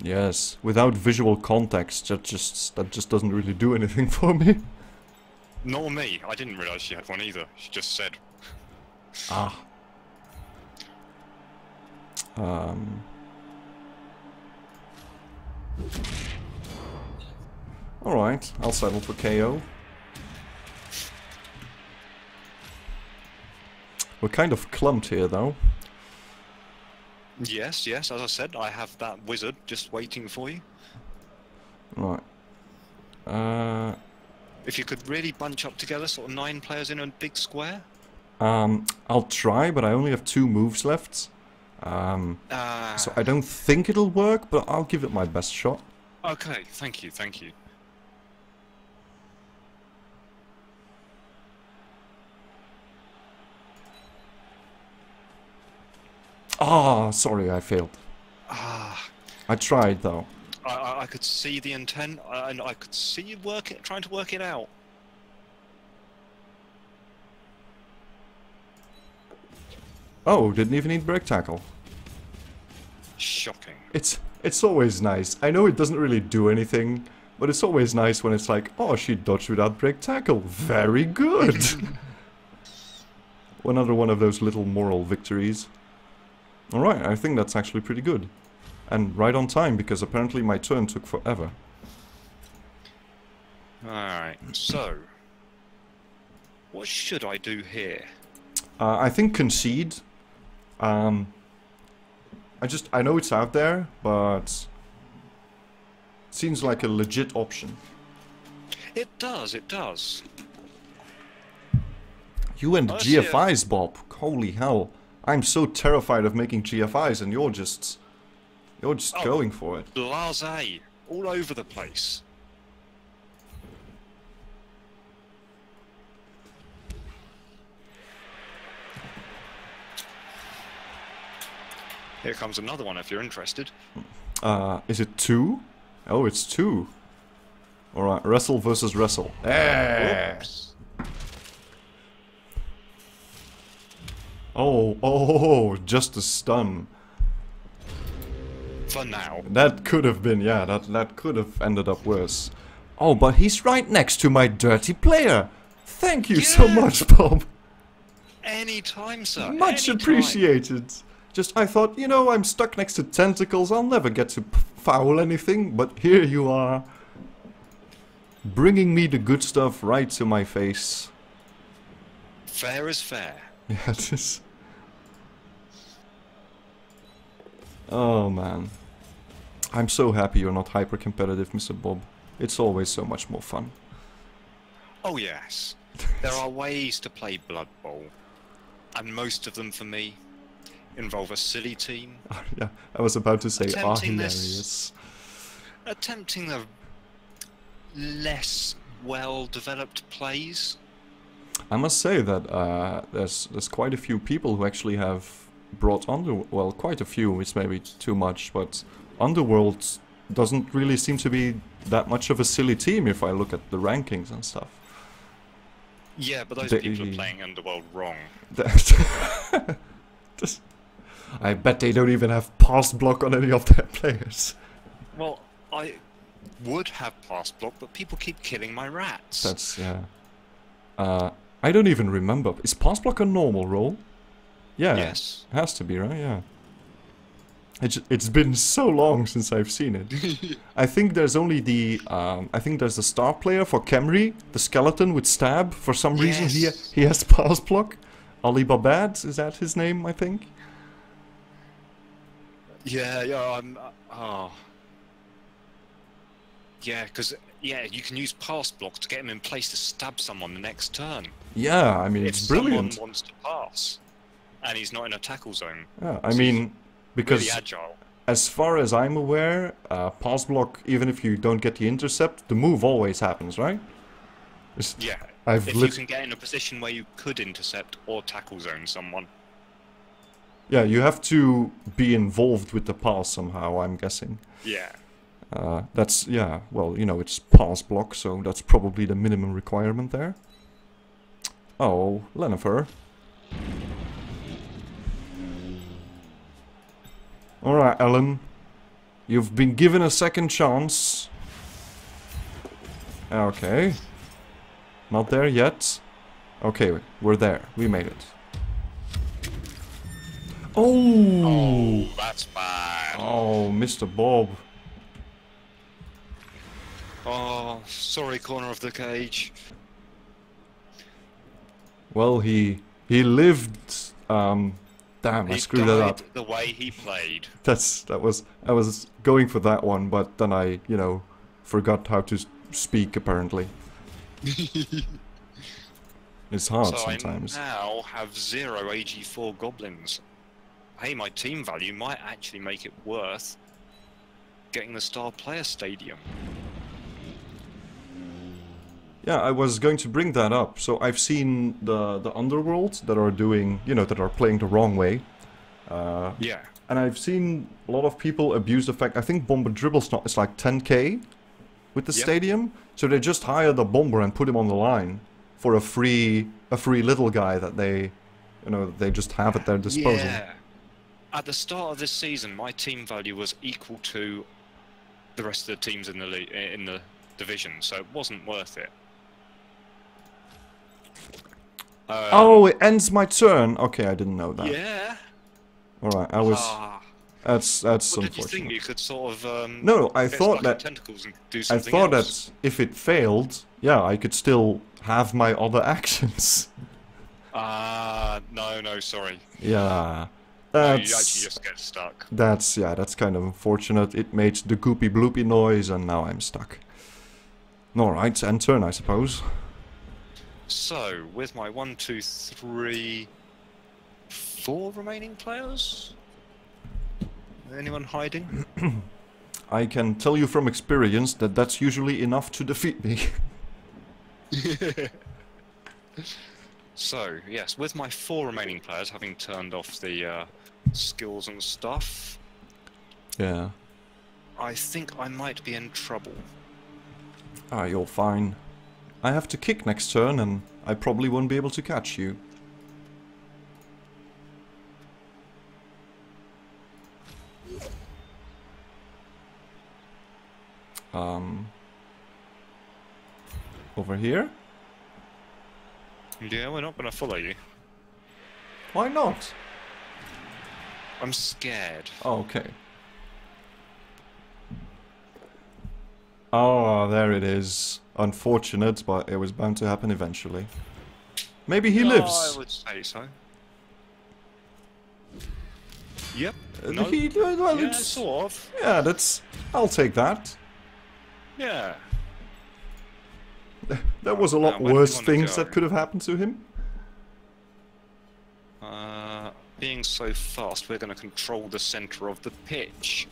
yes, without visual context, that just that just doesn't really do anything [LAUGHS] for me. Nor me. I didn't realise she had one either. She just said. Ah. Um. All right, I'll settle for KO. We're kind of clumped here, though. Yes, yes. As I said, I have that wizard just waiting for you. Right. Uh, If you could really bunch up together, sort of nine players in a big square. um, I'll try, but I only have two moves left. Um, Ah. so I don't think it'll work, but I'll give it my best shot. Okay. Thank you. Thank you. Ah, sorry, I failed. Ah. I tried though. I, I, I could see the intent, and I could see you work it, trying to work it out. Oh, didn't even need break tackle. Shocking. It's it's always nice. I know it doesn't really do anything, but it's always nice when it's like, oh, she dodged without break tackle. Very good. [LAUGHS] Another one of those little moral victories. All right, I think that's actually pretty good, and right on time because apparently my turn took forever. Alright, so. What should I do here? Uh, I think concede. Um, I just I know it's out there, but seems like a legit option. It does, it does. You and Oh. GFIs, Bob. Holy hell! I'm so terrified of making GFIs, and you're just you're just Oh. going for it. Blase. All over the place. Here comes another one if you're interested. Uh, is it two? Oh, it's two. All right, wrestle versus wrestle. Eh. Oops. Oh, oh, just a stun. For now. That could have been, yeah, that, that could have ended up worse. Oh, but he's right next to my dirty player. Thank you so much, Bob. Anytime, sir. Much anytime. appreciated. Just, I thought, you know, I'm stuck next to tentacles. I'll never get to foul anything. But here you are. Bringing me the good stuff right to my face. Fair is fair. [LAUGHS] Yeah, it is. Oh man. I'm so happy you're not hyper competitive, Mr. Bob. It's always so much more fun. Oh yes, there are ways to play Blood Bowl, and most of them for me involve a silly team [LAUGHS] yeah, I was about to say, ah, Attempting this- hilarious. attempting the less well-developed plays. I must say that uh, there's there's quite a few people who actually have brought under well, quite a few. It's maybe too much, but Underworld doesn't really seem to be that much of a silly team if I look at the rankings and stuff. Yeah, but those They- people are playing Underworld wrong. Just- [LAUGHS] I bet they don't even have pass block on any of their players. Well, I would have pass block, but people keep killing my rats. That's yeah. Uh, I don't even remember. Is pass block a normal role? Yeah. Yes. It has to be, right? Yeah. It's, it's been so long since I've seen it. [LAUGHS] I think there's only the um, I think there's the star player for Khemri, the skeleton with stab. For some reason he he has pass block. Ali Babad, is that his name? I think. Yeah, yeah, I'm. Uh, oh. Yeah, because yeah, you can use pass block to get him in place to stab someone the next turn. Yeah, I mean if it's brilliant. someone wants to pass, and he's not in a tackle zone, Yeah, I mean because really as far as I'm aware, uh, pass block even if you don't get the intercept, the move always happens, right? It's- Yeah, I've if you can get in a position where you could intercept or tackle zone someone. Yeah, you have to be involved with the pass somehow. I'm guessing. Yeah. Uh, that's yeah. Well, you know, it's pass block, so that's probably the minimum requirement there. Oh, Lenifer. All right, Ellen. You've been given a second chance. Okay. Not there yet. Okay, we're there. We made it. Oh. Oh, that's bad. Oh, Mr. Bob. Oh, sorry, corner of the cage. Well, he he lived. Um, damn, I He screwed that up. The way he played. [LAUGHS] That's that was I was going for that one, but then I you know forgot how to speak. Apparently, [LAUGHS] it's hard so sometimes. I now have zero AG4 goblins. Hey, my team value might actually make it worth getting the star player stadium. Yeah, I was going to bring that up. So I've seen the the underworld that are doing you know that are playing the wrong way. Uh, Yeah. And I've seen a lot of people abuse the fact. I think Bomber Dribblesnot. It's like 10k with the Yep. stadium. So they just hire the bomber and put him on the line for a free a free little guy that they, you know, they just have at their disposal. Yeah. At the start of this season, my team value was equal to the rest of the teams in the in the division, so it wasn't worth it. Um, Oh, it ends my turn. Okay, I didn't know that. yeah. All right, I was. Ah, that's that's what did you think? unfortunate. You could sort of um, No, no, I thought that tentacles and do I thought else. that if it failed, yeah, I could still have my other [LAUGHS] actions. Ah, no, no, sorry. yeah, No, you that's actually just get stuck. That's yeah, that's kind of unfortunate. It made the goopy bloopy noise, and now I'm stuck. All right, and turn, I suppose. So, with my one, two, three, four remaining players, anyone hiding? [CLEARS THROAT] I can tell you from experience that that's usually enough to defeat me. [LAUGHS] [LAUGHS] So, yes, with my four remaining players having turned off the uh, skills and stuff, yeah. I think I might be in trouble. Ah, you're fine. I have to kick next turn, and I probably won't be able to catch you. Um. Over here? Yeah, we're not to follow you. Why not? I'm scared. Oh, okay. Oh, there it is. Unfortunate, but it was bound to happen eventually. Maybe he Oh, lives. I would say so. Yep. Uh, No. he- well, yeah, sort of. yeah, that's. I'll take that. Yeah. [LAUGHS] There was a lot where worse things go? that could have happened to him. Uh, being so fast, we're going to control the center of the pitch.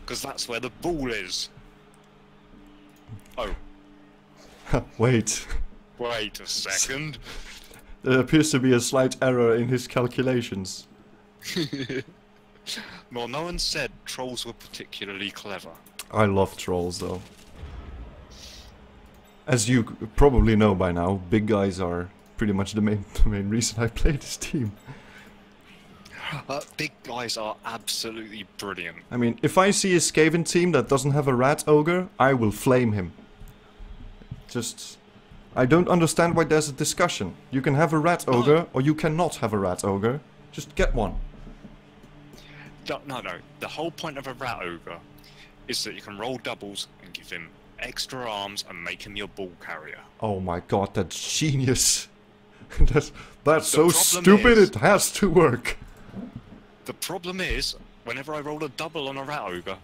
Because that's where the ball is. Oh, [LAUGHS] Wait, wait a second. there appears to be a slight error in his calculations. [LAUGHS] well, no one said trolls were particularly clever. I love trolls though. As you probably know by now, big guys are pretty much the main [LAUGHS] the main reason I play this team. Uh, big guys are absolutely brilliant. I mean, if I see a Skaven team that doesn't have a rat ogre, I will flame him. Just I don't understand why there's a discussion. You can have a rat oh. ogre or you cannot have a rat ogre. Just get one. No, no, no. The whole point of a rat ogre is that you can roll doubles and give him extra arms and make him your ball carrier. Oh my god, that's genius. [LAUGHS] that's that's so stupid is- it has to work. The problem is, whenever I roll a double on a rat ogre,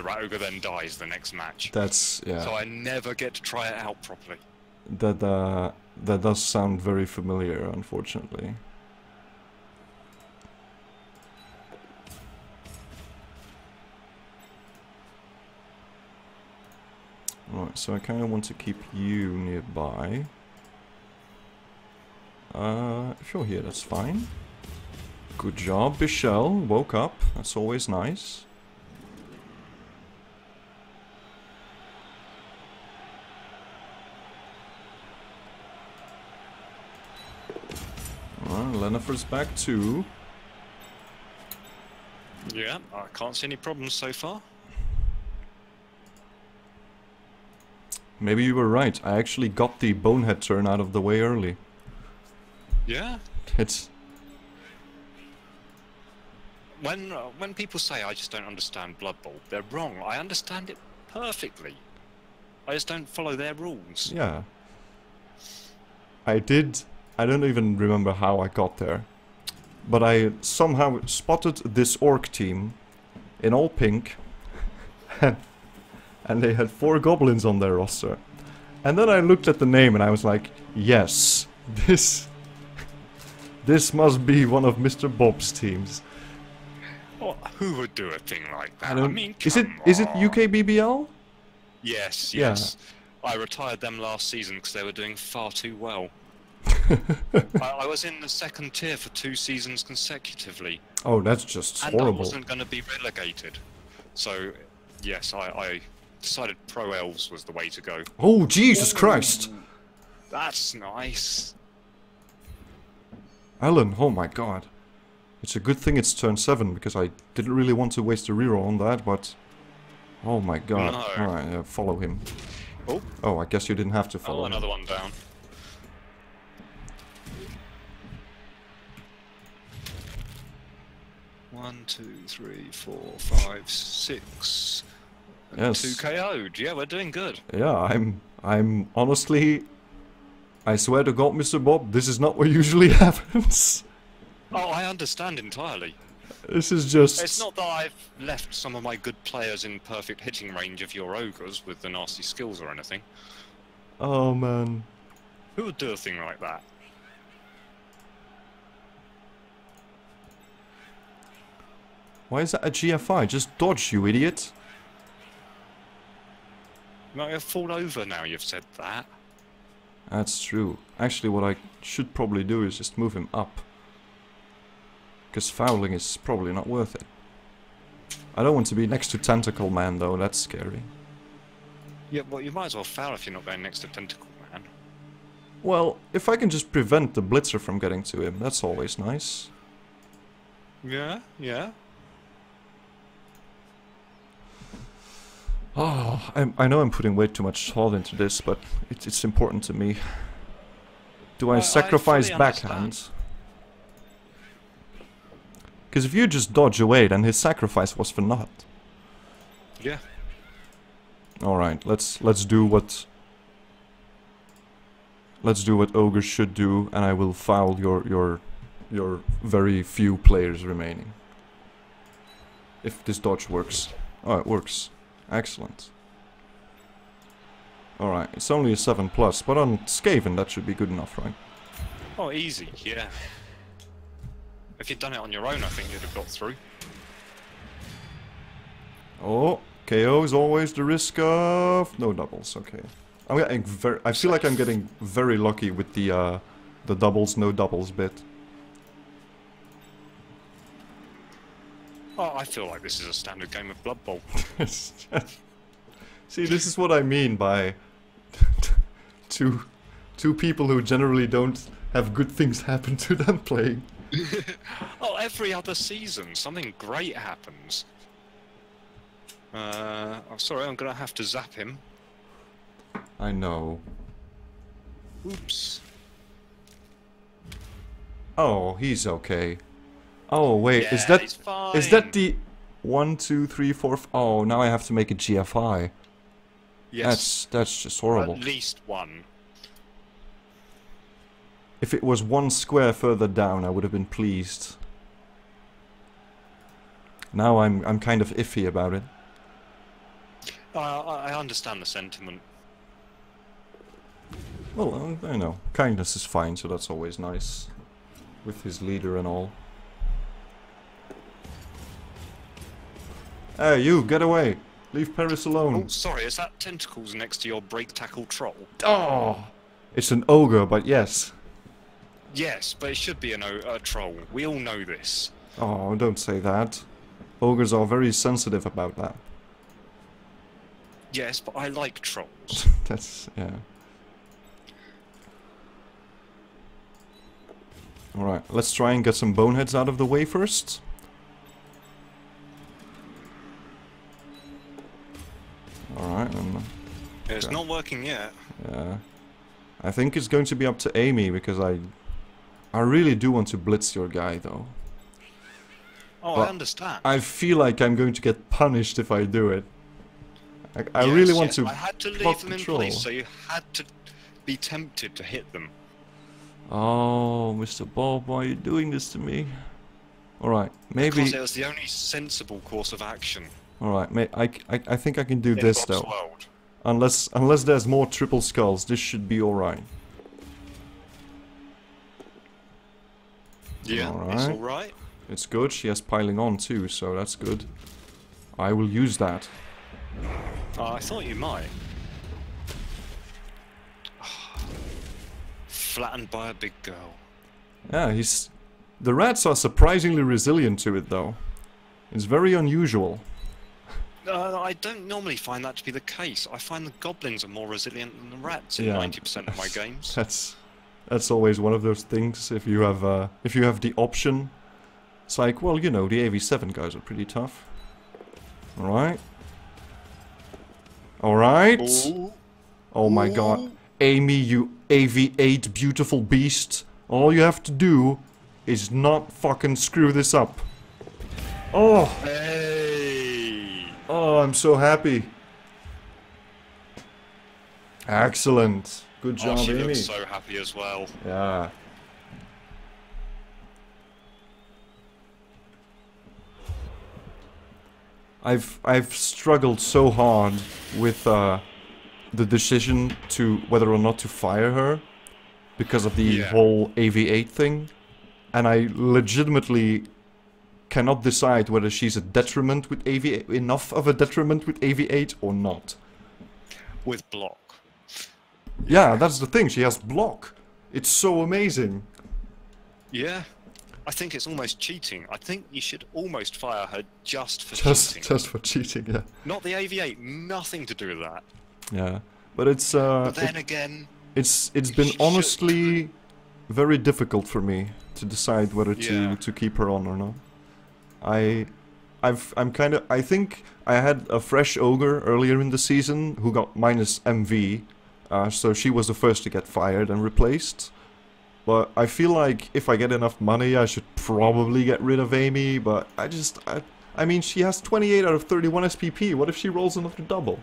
the rat ogre then dies the next match. That's yeah. So I never get to try it out properly. That uh, that does sound very familiar, unfortunately. Right, so I kind of want to keep you nearby. Uh, if you're here, that's fine. Good job, Bichelle. Woke up. That's always nice. Alright, Lennifer's back too. Yeah, I can't see any problems so far. Maybe you were right. I actually got the bonehead turn out of the way early. Yeah. It's When uh, when people say I just don't understand Blood Bowl, they're wrong. I understand it perfectly. I just don't follow their rules. yeah. I did. I don't even remember how I got there, but I somehow spotted this orc team in all pink, [LAUGHS] and they had four goblins on their roster. And then I looked at the name and I was like, yes, this. [LAUGHS] This must be one of Mr. Bob's teams. Oh, who would do a thing like that? I I, mean, is it come is it on. UKBBL? Yes, Yeah. yes. I retired them last season because they were doing far too well. [LAUGHS] I, I was in the second tier for two seasons consecutively, Oh, that's just and I horrible. wasn't going to be relegated. So, yes, I, I decided pro elves was the way to go. Oh, Jesus Christ! That's nice. Alan, oh my god. It's a good thing it's turn 7, because I didn't really want to waste a reroll on that, but... Oh my god. No. Alright, yeah, follow him. Oh, Oh, I guess you didn't have to oh, follow oh, him. another one down. One, two, three, four, five, six. Yes. Two KO'd. Yeah, we're doing good. Yeah, I'm... I'm honestly... I swear to god, Mr. Bob, this is not what [LAUGHS] usually happens. Oh, I understand entirely. This is just... It's not that I've left some of my good players in perfect hitting range of your ogres with the nasty skills or anything. Oh man. Who would do a thing like that? Why is that a GFI? Just dodge, you idiot. You might have fall over now you've said that. That's true. Actually, what I should probably do is just move him up. Because fouling is probably not worth it. I don't want to be next to Tentacle Man, though. That's scary. Yeah, well, you might as well foul if you're not going next to Tentacle Man. Well, if I can just prevent the Blitzer from getting to him, that's always nice. Yeah, yeah. Ah, oh, I, I know I'm putting way too much thought into this, but it, it's important to me. Do I, I- I sacrifice backhand? Because if you just dodge away, then his sacrifice was for naught. Yeah. All right, let's let's do what let's do what ogres should do, and I will foul your your your very few players remaining. If this dodge works. Oh, it works. Excellent. Alright, it's only a 7 plus, but on Skaven that should be good enough, right? Oh, easy, yeah. If you'd done it on your own, I think you'd have got through. Oh, KO is always the risk of no doubles. Okay, I'm getting very. I feel like I'm getting very lucky with the uh, the doubles, no doubles bit. Oh, I feel like this is a standard game of Blood Bowl. [LAUGHS] See, this is what I mean by [LAUGHS] two two people who generally don't have good things happen to them playing. [LAUGHS] oh, every other season, something great happens. Uh, I'm sorry, I'm gonna have to zap him. I know. Oops. Oh, he's okay. Oh wait, Yeah, is that is that the one, two, three, four? F oh, now I have to make a GFI. Yes. That's that's just horrible. At least one. If it was one square further down, I would have been pleased. Now I'm I'm kind of iffy about it. I I understand the sentiment. Well, uh, I know. Kindness is fine, so that's always nice. With his leader and all. Hey, you, get away! Leave Paris alone. Oh, sorry, is that tentacles next to your break tackle troll? Oh! It's an ogre, but yes. Yes, but it should be an o- a troll. We all know this. Oh, don't say that. Ogres are very sensitive about that. Yes, but I like trolls. [LAUGHS] That's, yeah. Alright, let's try and get some boneheads out of the way first. Alright, and It's Okay. not working yet. yeah. I think it's going to be up to Amy because I I really do want to blitz your guy though. Oh, Well, I understand. I feel like I'm going to get punished if I do it. I, I Yes, really want yes, to I had to leave them in control. place, so you had to be tempted to hit them. Oh, Mr. Bob, why are you doing this to me? Alright, maybe... Because it was the only sensible course of action. Alright, may I, I, I think I can do in this though. Unless unless there's more triple skulls, this should be alright. Yeah, it's Alright. alright. It's good, she has piling on too, so that's good. I will use that. Oh, I thought you might. [SIGHS] Flattened by a big girl. Yeah, he's... The rats are surprisingly resilient to it though. It's very unusual. Uh, I don't normally find that to be the case. I find the goblins are more resilient than the rats in Yeah. 90% of my [LAUGHS] games. That's that's always one of those things. If you have uh, if you have the option, it's like, well, you know, the AV7 guys are pretty tough. All right, all right. Ooh. Oh my God, Amy, you AV8 beautiful beast! All you have to do is not fucking screw this up. Oh, Hey! Oh, I'm so happy. Excellent. Good job, Oh, she Amy. looks so happy as well. Yeah. I've I've struggled so hard with uh, the decision to whether or not to fire her because of the Yeah. whole AV8 thing, and I legitimately cannot decide whether she's a detriment with AV enough of a detriment with AV8 or not. With block. Yeah, that's the thing. She has block. It's so amazing. Yeah. I think it's almost cheating. I think you should almost fire her just for Just cheating. just for cheating, yeah. Not the AV8, nothing to do with that. Yeah. But it's uh But then it- again, it's it's been Should- honestly very difficult for me to decide whether to to keep her on or not. I I've I'm kind of I think I had a fresh ogre earlier in the season who got minus MV. Uh, so she was the first to get fired and replaced. But I feel like if I get enough money, I should probably get rid of Amy. But I just, I, I mean, she has 28 out of 31 SPP. What if she rolls another double?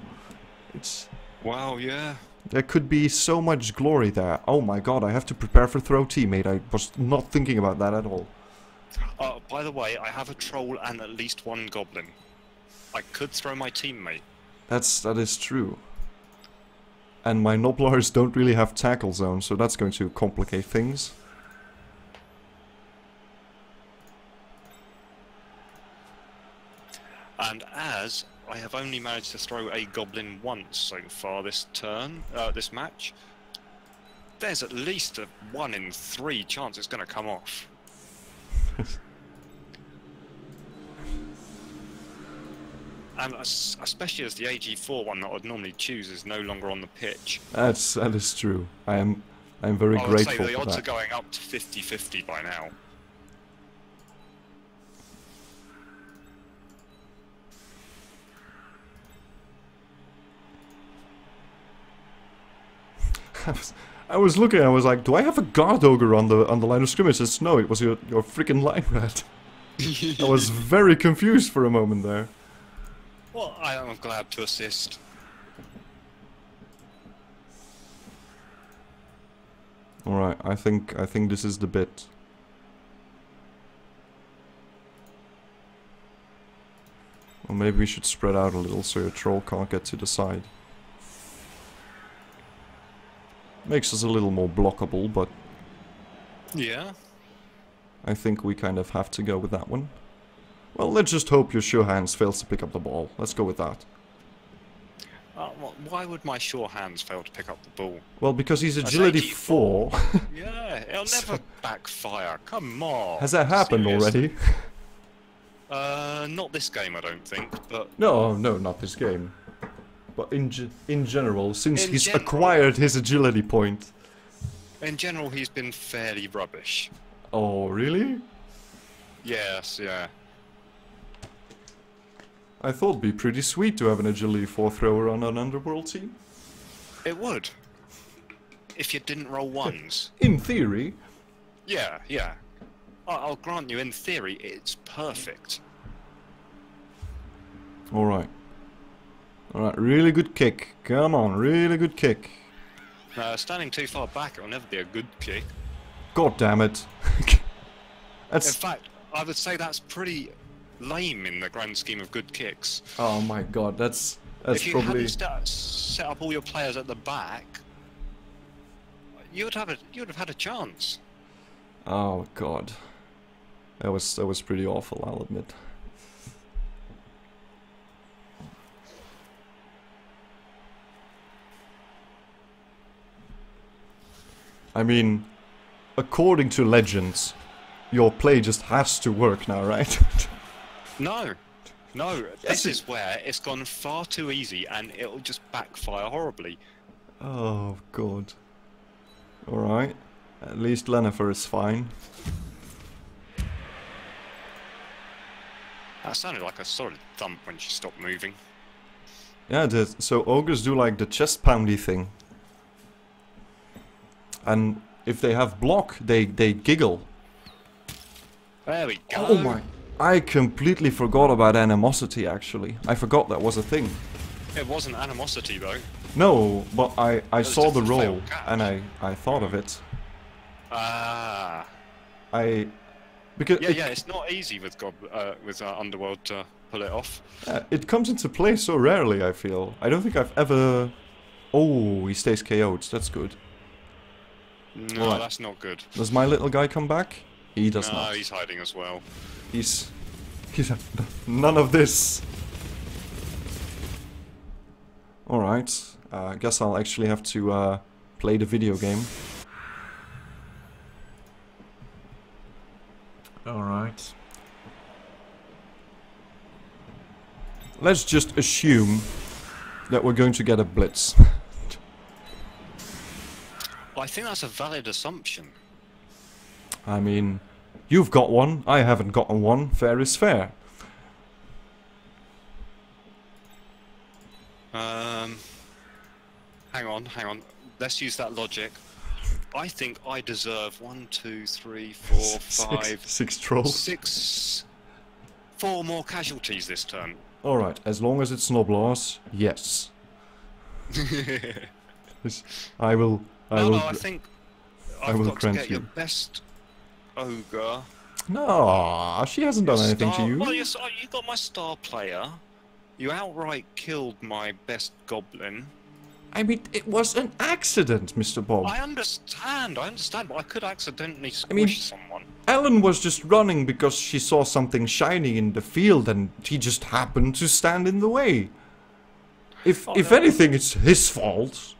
It's, wow, yeah. There could be so much glory there. Oh my god, I have to prepare for throw teammate. I was not thinking about that at all. Uh, by the way, I have a troll and at least one goblin. I could throw my teammate. That's that is true. And my Gnoblars don't really have tackle zone, so that's going to complicate things. And as I have only managed to throw a goblin once so far this turn, uh, this match, there's at least a one in three chance it's going to come off. [LAUGHS] and especially as the AG4 one that I'd normally choose is no longer on the pitch. That's that is true. I am I'm very I would say grateful the for odds that. are going up to 50-50 by now. [LAUGHS] I was, looking. I was like, "Do I have a guard ogre on the on the line of scrimmage?" It says, "No, it was your your freaking line rat." [LAUGHS] I was very confused for a moment there. Well, I am glad to assist. All right, I think I think this is the bit. Or maybe we should spread out a little so your troll can't get to the side. Makes us a little more blockable, but Yeah. I think we kind of have to go with that one. Well, let's just hope your sure hands fails to pick up the ball. Let's go with that. Uh, wh- why would my sure hands fail to pick up the ball? Well, because he's agility 4. [LAUGHS] Yeah, it'll never backfire. Come on. Has that happened Seriously. already? Uh, not this game, I don't think. But No, no, not this game. But in in general, since In he's general. acquired his agility point. in general, he's been fairly rubbish. Oh, really? Yes, yeah. I thought it'd be pretty sweet to have an agility 4 thrower on an underworld team. It would. If you didn't roll [LAUGHS] ones. In theory. yeah, yeah. I'll grant you, in theory, it's perfect. Alright. Alright, really good kick. Come on, really good kick. Uh, standing too far back, it'll never be a good kick. God damn it. [LAUGHS] In fact, I would say that's pretty lame in the grand scheme of good kicks. Oh my god, that's. That's if you probably. hadn't set up all your players at the back, you would have a you would have had a chance. Oh god. That was that was pretty awful, I'll admit. I mean, according to legends, your play just has to work now, right? [LAUGHS] No, no. Yes, this it- is where it's gone far too easy, and it'll just backfire horribly. oh god. Alright. At least Lennifer is fine. That sounded like a solid thump when she stopped moving. Yeah, the, so ogres do like the chest poundy thing. And if they have block, they, they giggle. There we go. Oh my. I completely forgot about animosity actually. I forgot that was a thing. It wasn't animosity though. No, but I, I saw the a roll failed catch. and I, I thought of it. Ah. I because Yeah, it, yeah. It's not easy with Gob uh, with uh, Underworld to pull it off. uh, it comes into play so rarely, I feel. I don't think I've ever Oh, he stays KO'd. That's good. No, Right. that's not good. Does my little guy come back? He does no, not. he's hiding as well. He's he's none of this. All right. Uh, I guess I'll actually have to uh, play the video game. All right. Let's just assume that we're going to get a blitz. [LAUGHS] I think that's a valid assumption. I mean, you've got one. I haven't gotten one. Fair is fair. Um, hang on, hang on. Let's use that logic. I think I deserve one, two, three, four, [LAUGHS] Six- five, six trolls. six, four more casualties this turn. All right. As long as it's Snoblars, yes. [LAUGHS] I will. I no, will. no, I think I I've will got to grant get your you. best ogre. No, she hasn't done Your anything star- to you. Well, you, you got my star player. You outright killed my best goblin. I mean, it was an accident, Mr. Bob. I understand, I understand, but I could accidentally squish I mean- someone. Ellen was just running because she saw something shiny in the field and he just happened to stand in the way. If Oh, if no. anything, it's his fault.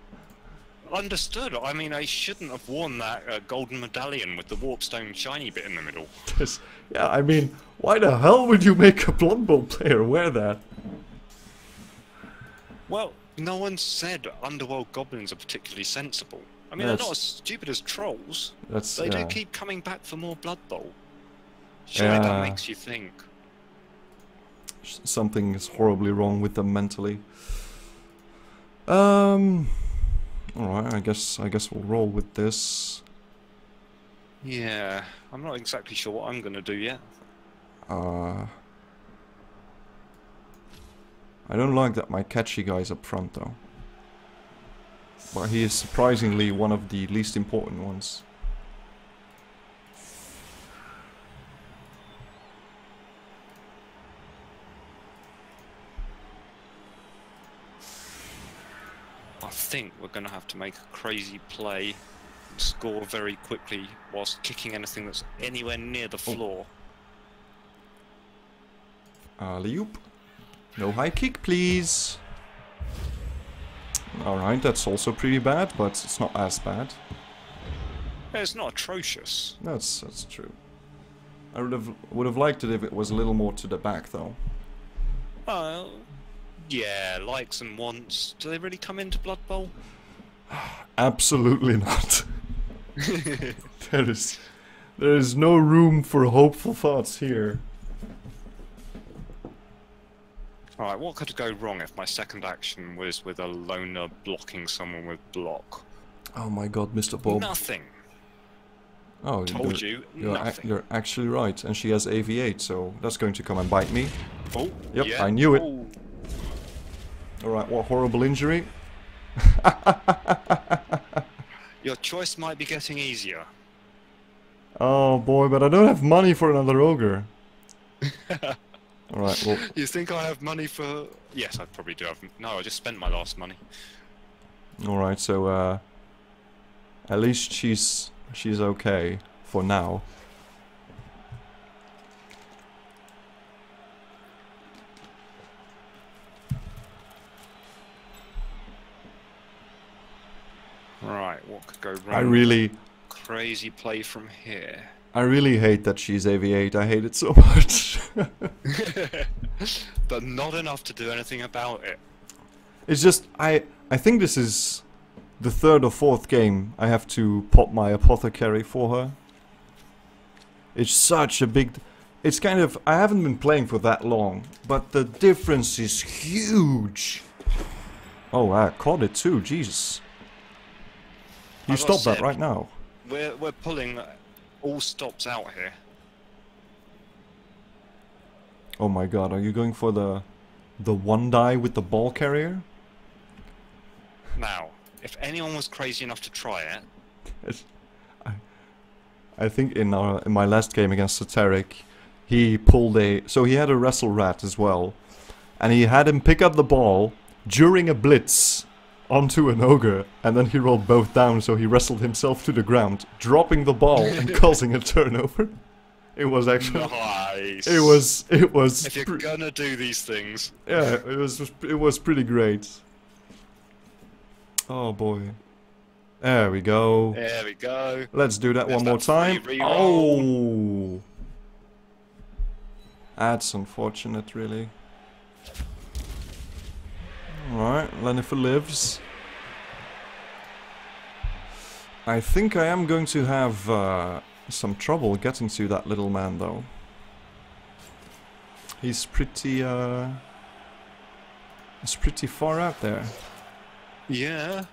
Understood. I mean, I shouldn't have worn that uh, golden medallion with the warpstone shiny bit in the middle. Yeah, I mean, why the hell would you make a Blood Bowl player wear that? Well, no one said underworld goblins are particularly sensible. I mean, That's- they're not as stupid as trolls. That's They yeah. do keep coming back for more Blood Bowl. Surely that makes you think. Something is horribly wrong with them mentally. Um. All right, I guess I guess we'll roll with this. Yeah, I'm not exactly sure what I'm gonna do yet. Uh. I don't like that my catchy guy's up front though. But he is surprisingly one of the least important ones. I think we're gonna have to make a crazy play, and score very quickly whilst kicking anything that's anywhere near the oh. floor. Alley-oop. No high kick, please. Alright, that's also pretty bad, but it's not as bad. It's not atrocious. That's that's true. I would have would have liked it if it was a little more to the back though. Well, yeah, likes and wants. Do they really come into Blood Bowl? [SIGHS] Absolutely not. [LAUGHS] there is there is no room for hopeful thoughts here. Alright, what could go wrong if my second action was with a loner blocking someone with block? Oh my god, Mr. Bob. Nothing. Oh, Told you're, you, You're, ac- you're actually right, and she has AV8, so that's going to come and bite me. Oh, Yep, yeah. I knew it. Oh, Alright, what horrible injury. [LAUGHS] your choice might be getting easier. Oh boy, but I don't have money for another ogre. [LAUGHS] Alright, well, You think I have money for? Yes, I probably do have. No, I just spent my last money. alright, so, uh... At least she's... she's okay. For now. What could go wrong? I really... Crazy play from here. I really hate that she's AV8. I hate it so much. [LAUGHS] but not enough to do anything about it. it's just, I... I think this is... The third or fourth game I have to pop my apothecary for her. It's such a big... It's kind of... I haven't been playing for that long, but the difference is huge. Oh, I caught it too, Jesus. You stop that right now. We're we're pulling all stops out here. Oh my god, are you going for the... The one die with the ball carrier? Now, if anyone was crazy enough to try it, Yes. I, I think in our in my last game against Soteric, he pulled a so he had a wrestle rat as well, and he had him pick up the ball during a blitz onto an ogre, and then he rolled both down, so he wrestled himself to the ground, dropping the ball and [LAUGHS] causing a turnover. It was actually nice. it was it was If you're pre- gonna do these things, yeah it was it was pretty great. Oh boy, there we go. there we go. Let's do that There's one more that free time. Oh, that's unfortunate, really. Alright, Lenifer lives. I think I am going to have uh, some trouble getting to that little man, though. He's pretty, uh... He's pretty far out there. Yeah.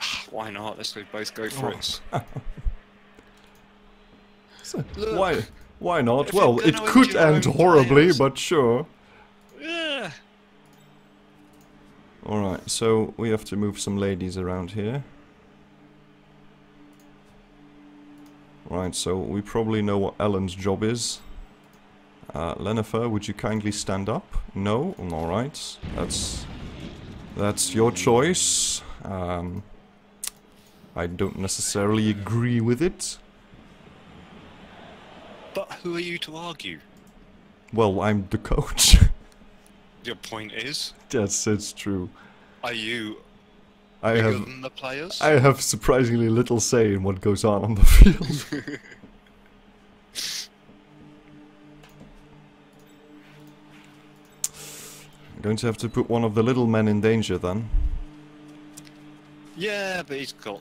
[SIGHS] Why not? Let's both go for Oh. [LAUGHS] it. So, why? Why not? if Well, it could end horribly, players- but sure. Yeah, Alright, so we have to move some ladies around here. Right, so we probably know what Ellen's job is. Uh, Lennifer, would you kindly stand up? No? Alright, that's... That's your choice. Um, I don't necessarily agree with it. But who are you to argue? Well, I'm the coach. [LAUGHS] Your point is, Yes, it's true. are you I have than the players? I have surprisingly little say in what goes on on the field. [LAUGHS] I'm going to have to put one of the little men in danger then. Yeah, but he's got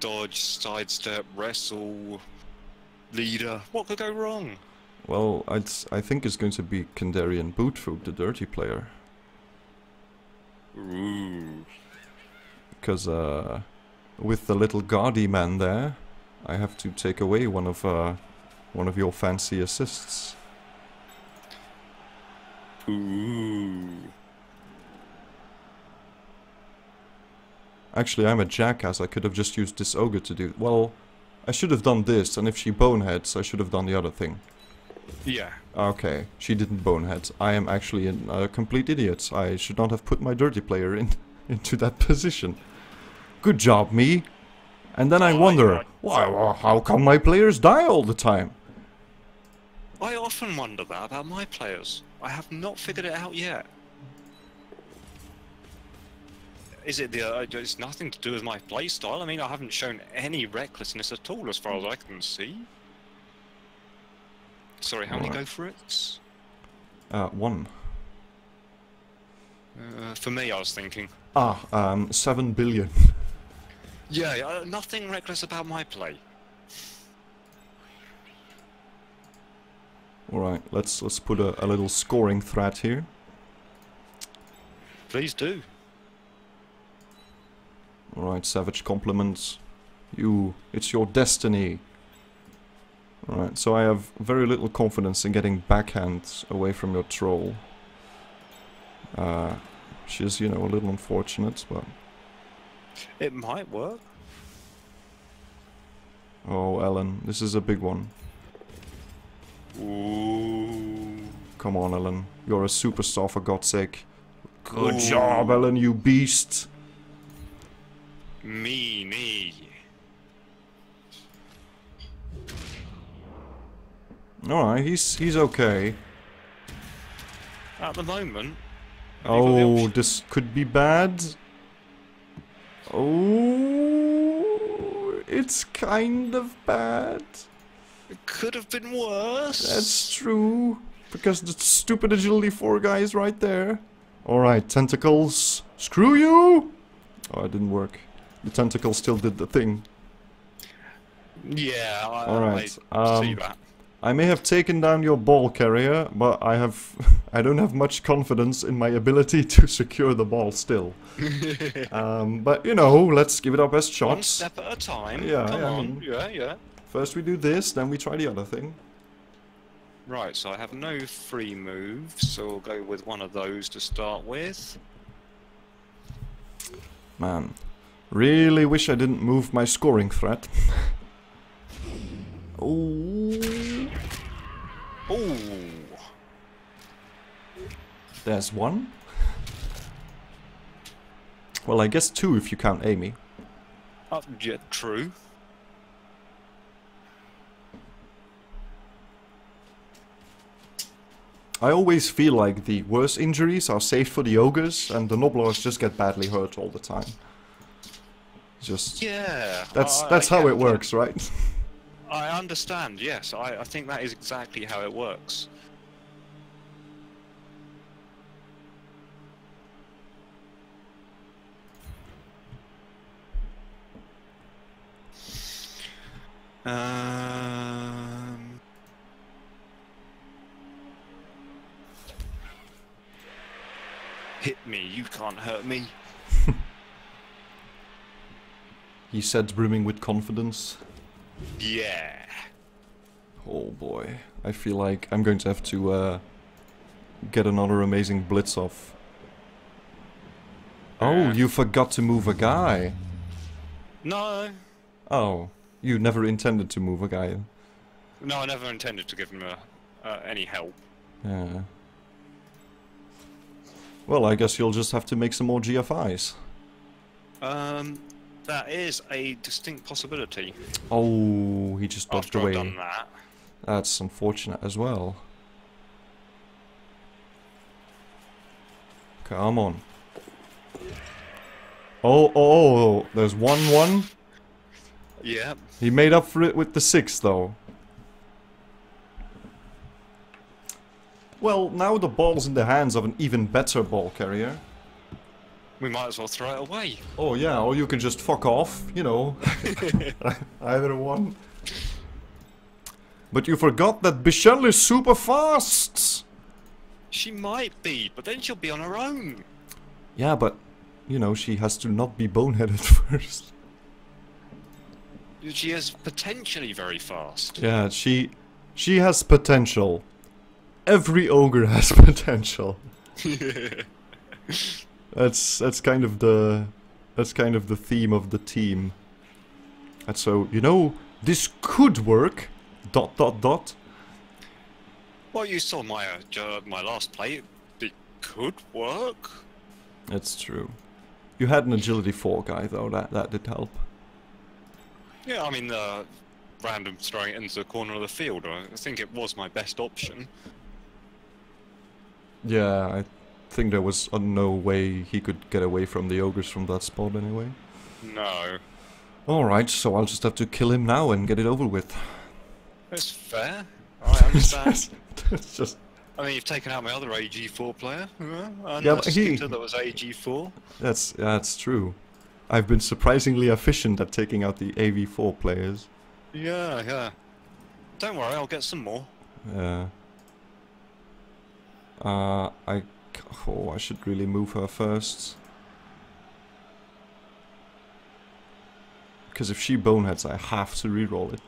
dodge, sidestep, wrestle, leader. What could go wrong? Well, I'd, I think it's going to be Kandarian Bootfoot, the dirty player. Ooh. Because uh, with the little Guardy man there, I have to take away one of uh, one of your fancy assists. Ooh. Actually, I'm a jackass. I could have just used this ogre to do. Well, I should have done this, and if she boneheads, I should have done the other thing. Yeah. Okay, she didn't bonehead. I am actually an- a complete idiot. I should not have put my dirty player in [LAUGHS] into that position. Good job, me. And then I Oh, wonder, yeah. why? why- How come my players die all the time? I often wonder that about my players. I have not figured it out yet. Is it the? Uh, it's nothing to do with my playstyle. I mean, I haven't shown any recklessness at all, as far as I can see. Sorry, how many go for it? Uh, one. Uh, for me, I was thinking. Ah, um, seven billion. Yeah, uh, nothing reckless about my play. All right, let's let's put a, a little scoring threat here. Please do. All right, savage compliments. You, it's your destiny. All right, so I have very little confidence in getting backhand away from your troll. Uh, is, you know, a little unfortunate, but It might work. oh, Ellen, this is a big one. Ooh. Come on, Ellen, you're a superstar for God's sake. Good Ooh. job, Ellen, you beast. Me, me. All right, he's he's okay. At the moment. got the Oh, this could be bad. Oh, it's kind of bad. It could have been worse. That's true. Because the stupid agility 4 guy is right there. Alright, tentacles. Screw you! Oh, it didn't work. The tentacle still did the thing. Yeah, I, Alright, I see um, that. I may have taken down your ball carrier, but I have... [LAUGHS] I don't have much confidence in my ability to [LAUGHS] secure the ball still. [LAUGHS] um, but, you know, let's give it our best One step at a time. Yeah, Come I on. Yeah, yeah. First we do this, then we try the other thing. Right, so I have no free moves, so we'll go with one of those to start with. Man, really wish I didn't move my scoring threat. oh, Ooh. there's one. Well, I guess two if you count Amy. Uh, yeah, true. I always feel like the worst injuries are saved for the ogres, and the gnoblars just get badly hurt all the time. Just Yeah. that's I- that's I how it that. works, right? [LAUGHS] I understand, yes. I, I think that is exactly how it works. Um, hit me, you can't hurt me. [LAUGHS] he said, brimming with confidence. Yeah. Oh boy, I feel like I'm going to have to uh, get another amazing blitz off. Oh, you forgot to move a guy. No, Oh, you never intended to move a guy. no, I never intended to give him uh, uh, any help. Yeah. Well, I guess you'll just have to make some more GFIs. Um, that is a distinct possibility. Oh, he just dodged After I've away. done that. That's unfortunate as well. Come on. Oh, oh, oh, oh, oh. there's 1-1. Yeah. He made up for it with the 6, though. Well, now the ball's in the hands of an even better ball carrier. We might as well throw it away. Oh yeah, or you can just fuck off, you know. [LAUGHS] [LAUGHS] Either one. But you forgot that Bichelle is super fast! She might be, but then she'll be on her own. Yeah, but, you know, she has to not be boneheaded [LAUGHS] first. She is potentially very fast. Yeah, she... She has potential. Every ogre has potential. That's that's kind of the that's kind of the theme of the team. And so, you know, this could work. Dot dot dot. Well, you saw my uh, my last play. It could work. That's true. You had an agility 4 guy though, that that did help. Yeah, I mean, uh, random throwing it into the corner of the field. I think it was my best option. Yeah, I think there was uh, no way he could get away from the ogres from that spot anyway. No, Alright, so I'll just have to kill him now and get it over with. that's fair. I [LAUGHS] understand. it's just I mean, you've taken out my other AG4 player. And Yeah, he- that was AG4. that's that's true. I've been surprisingly efficient at taking out the AV4 players. Yeah, yeah. Don't worry, I'll get some more. Yeah. Uh, I. Oh, I should really move her first. Because if she boneheads, I have to reroll it.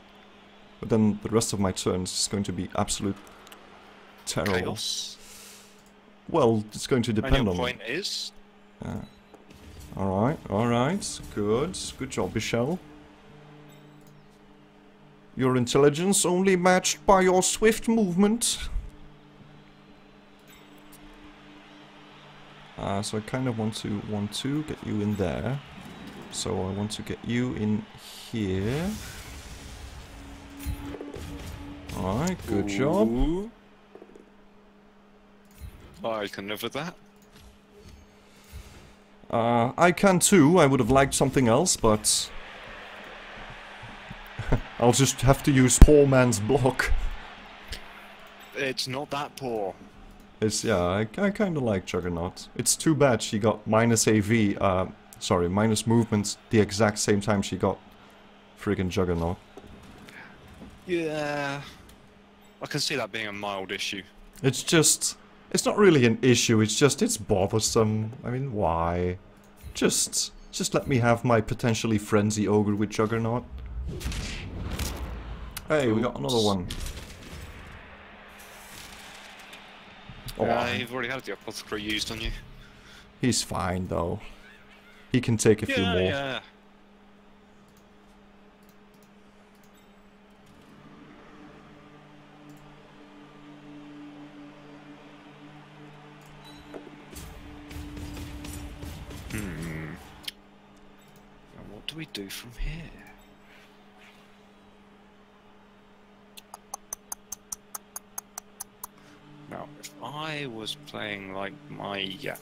But then the rest of my turns is going to be absolute terror. Chaos. Well, it's going to depend on. point is, Yeah. Alright, alright. Good. Good job, Michelle. Your intelligence only matched by your swift movement. Uh, so I kind of want to want to get you in there. So I want to get you in here. Alright, good job. Ooh. I can live with that. Uh, I can too. I would have liked something else, but... [LAUGHS] I'll just have to use poor man's block. It's not that poor. It's, yeah, I, I kind of like Juggernaut. It's too bad she got minus AV, uh, sorry, minus movement the exact same time she got friggin' Juggernaut. Yeah. I can see that being a mild issue. It's just, it's not really an issue, it's just, it's bothersome. I mean, why? Just, just let me have my potentially frenzy ogre with Juggernaut. Hey, we got another one. Oh, Yeah, you've already had the apothecary used on you. he's fine though. He can take a few more. yeah. Hmm. Now what do we do from here? Now, if I was playing like my yak,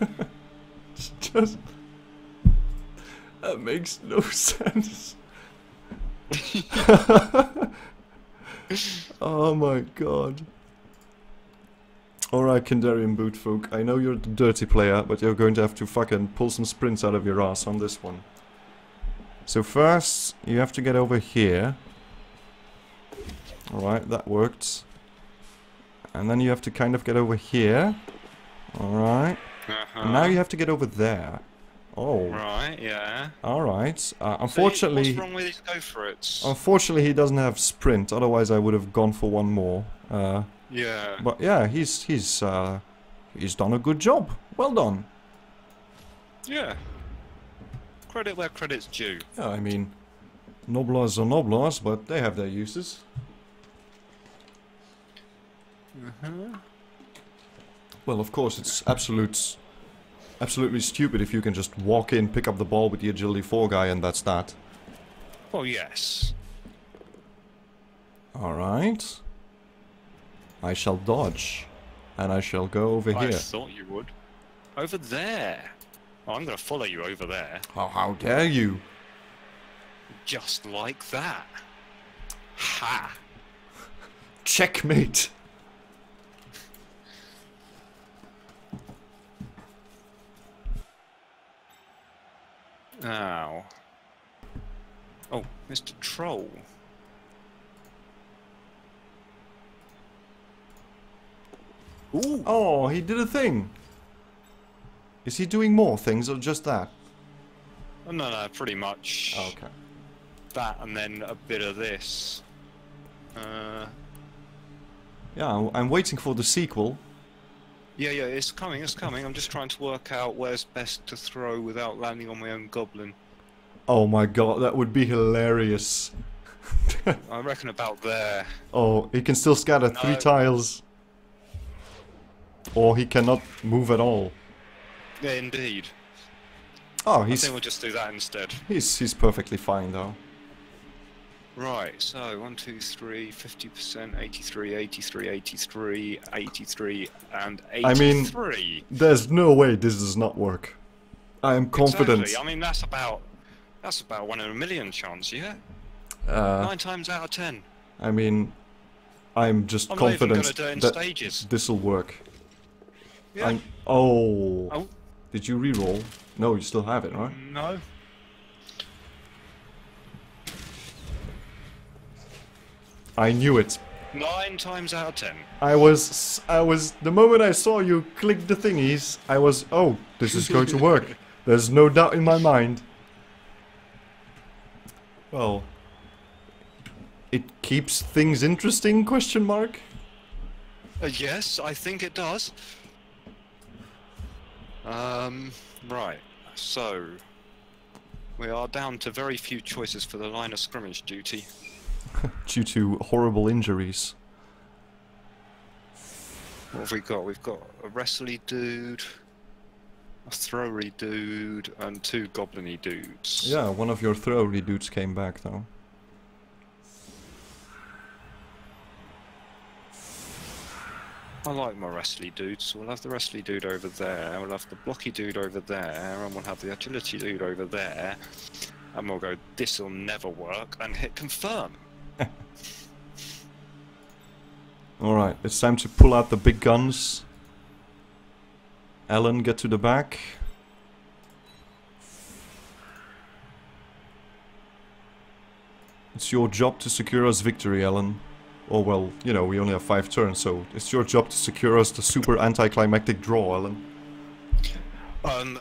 [LAUGHS] Just that makes no sense. [LAUGHS] oh my god. Alright, Kandarian Bootfolk, I know you're the dirty player, but you're going to have to fucking pull some sprints out of your ass on this one. So first, you have to get over here. Alright, that worked. And then you have to kind of get over here. Alright. And now you have to get over there. Oh, Right, yeah. alright. Uh, unfortunately, what's wrong with his go for it? unfortunately he doesn't have sprint, otherwise I would have gone for one more. Uh, yeah. but yeah, he's he's uh, He's done a good job. Well done. Yeah. Credit where credit's due. Yeah, I mean, Gnoblars are Gnoblars, but they have their uses. Mm-hmm. Well, of course, it's absolute, absolutely stupid if you can just walk in, pick up the ball with the agility 4 guy, and that's that. Oh, yes. Alright. I shall dodge. And I shall go over I here. I thought you would. Over there. Oh, I'm going to follow you over there. How, how dare you? Just like that. Ha! Checkmate! Ow. Oh, Mr. Troll. Ooh! Oh, he did a thing! Is he doing more things or just that? Oh, no, no, pretty much Okay. that and then a bit of this. Uh, Yeah, I'm- I'm waiting for the sequel. Yeah, yeah, it's coming, it's coming. I'm just trying to work out where's best to throw without landing on my own goblin. Oh my god, that would be hilarious. [LAUGHS] I reckon about there. Oh, he can still scatter three tiles. Or he cannot move at all. Yeah, indeed. Oh, he's... I think we'll just do that instead. he's he's perfectly fine though. Right, so 1, 2, 3, 50%, 83, 83, 83, 83, and 83. I mean, There's no way this does not work. I am confident. Exactly. I mean, that's about that's about one in a million chance, yeah. Uh, Nine times out of ten. I mean, I'm just I'm confident gonna do it in that stages. this will work. Yeah. I'm, oh. Oh. Did you re-roll? No, you still have it, right? No. I knew it. Nine times out of ten. I was, I was, the moment I saw you click the thingies, I was, oh, this is going to work. There's no doubt in my mind. Well, it keeps things interesting, question mark? Uh, yes, I think it does. Um, right. So we are down to very few choices for the line of scrimmage duty. [LAUGHS] Due to horrible injuries. What have we got? We've got a wrestly dude, a throwery dude, and two gobliny dudes. Yeah, one of your throwery dudes came back though. I like my wrestly dudes, so we'll have the wrestly dude over there, we'll have the blocky dude over there, and we'll have the agility dude over there, and we'll go, this'll never work, and hit confirm. Alright, it's time to pull out the big guns. Ellen, get to the back. It's your job to secure us victory, Ellen. Oh well, you know, we only have five turns, so it's your job to secure us the super anticlimactic draw, Ellen. Um,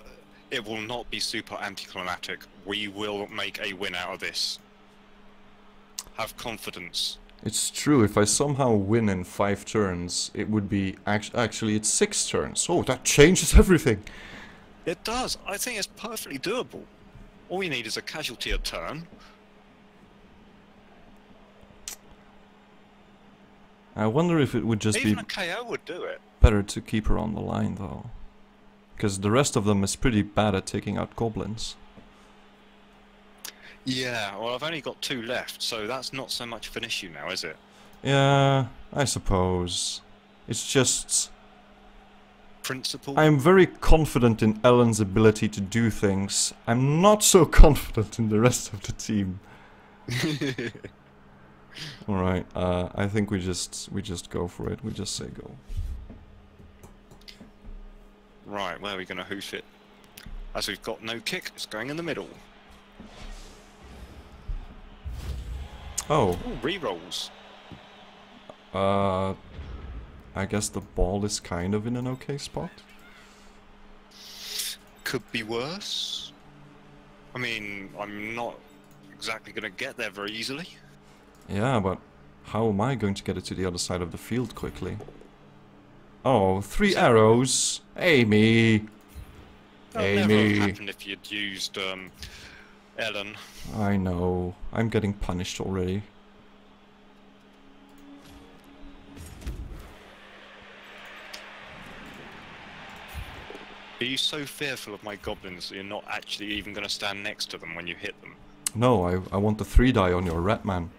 it will not be super anticlimactic. We will make a win out of this. Have confidence. It's true, if I somehow win in five turns, it would be... Act actually, it's six turns. Oh, that changes [LAUGHS] everything! It does. I think it's perfectly doable. All you need is a casualty a turn. I wonder if it would just Even be a KO would do it. better to keep her on the line, though. Because the rest of them is pretty bad at taking out goblins. Yeah, well, I've only got two left, so that's not so much of an issue now, is it? Yeah, I suppose. It's just... Principle? I'm very confident in Ellen's ability to do things. I'm not so [LAUGHS] confident in the rest of the team. [LAUGHS] Alright, uh, I think we just we just go for it. We just say go. right, where are we going to hoof it? As we've got no kick, it's going in the middle. Oh, Ooh, rerolls. uh... I guess the ball is kind of in an okay spot. Could be worse. I mean, I'm not exactly going to get there very easily. Yeah, but how am I going to get it to the other side of the field quickly? Oh, three arrows. Amy. That would never Amy. have happened if you'd used um, Ellen. I know. I'm getting punished already. Are you so fearful of my goblins that you're not actually even going to stand next to them when you hit them? No, I, I want the three die on your rat man.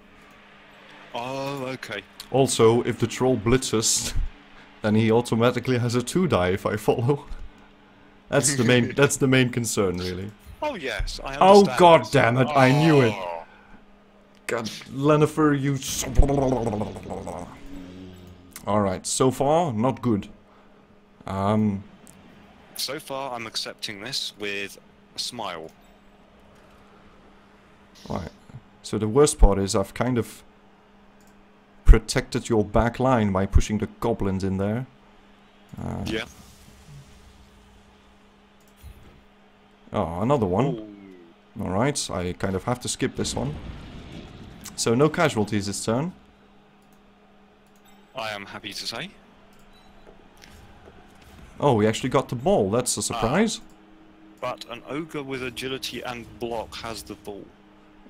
Oh, okay. Also, if the troll blitzes, [LAUGHS] then he automatically has a two die if I follow. [LAUGHS] That's the main. [LAUGHS] that's the main concern, really. Oh yes, I Oh. God damn it, I knew it. Oh. God, Lennifer, you. All right, so far not good. Um, So far, I'm accepting this with a smile. Right. So the worst part is I've kind of protected your back line by pushing the goblins in there. Uh, Yeah. Oh, another one. Alright, I kind of have to skip this one. So no casualties this turn. I am happy to say. Oh, we actually got the ball. That's a surprise. But an ogre with agility and block has the ball.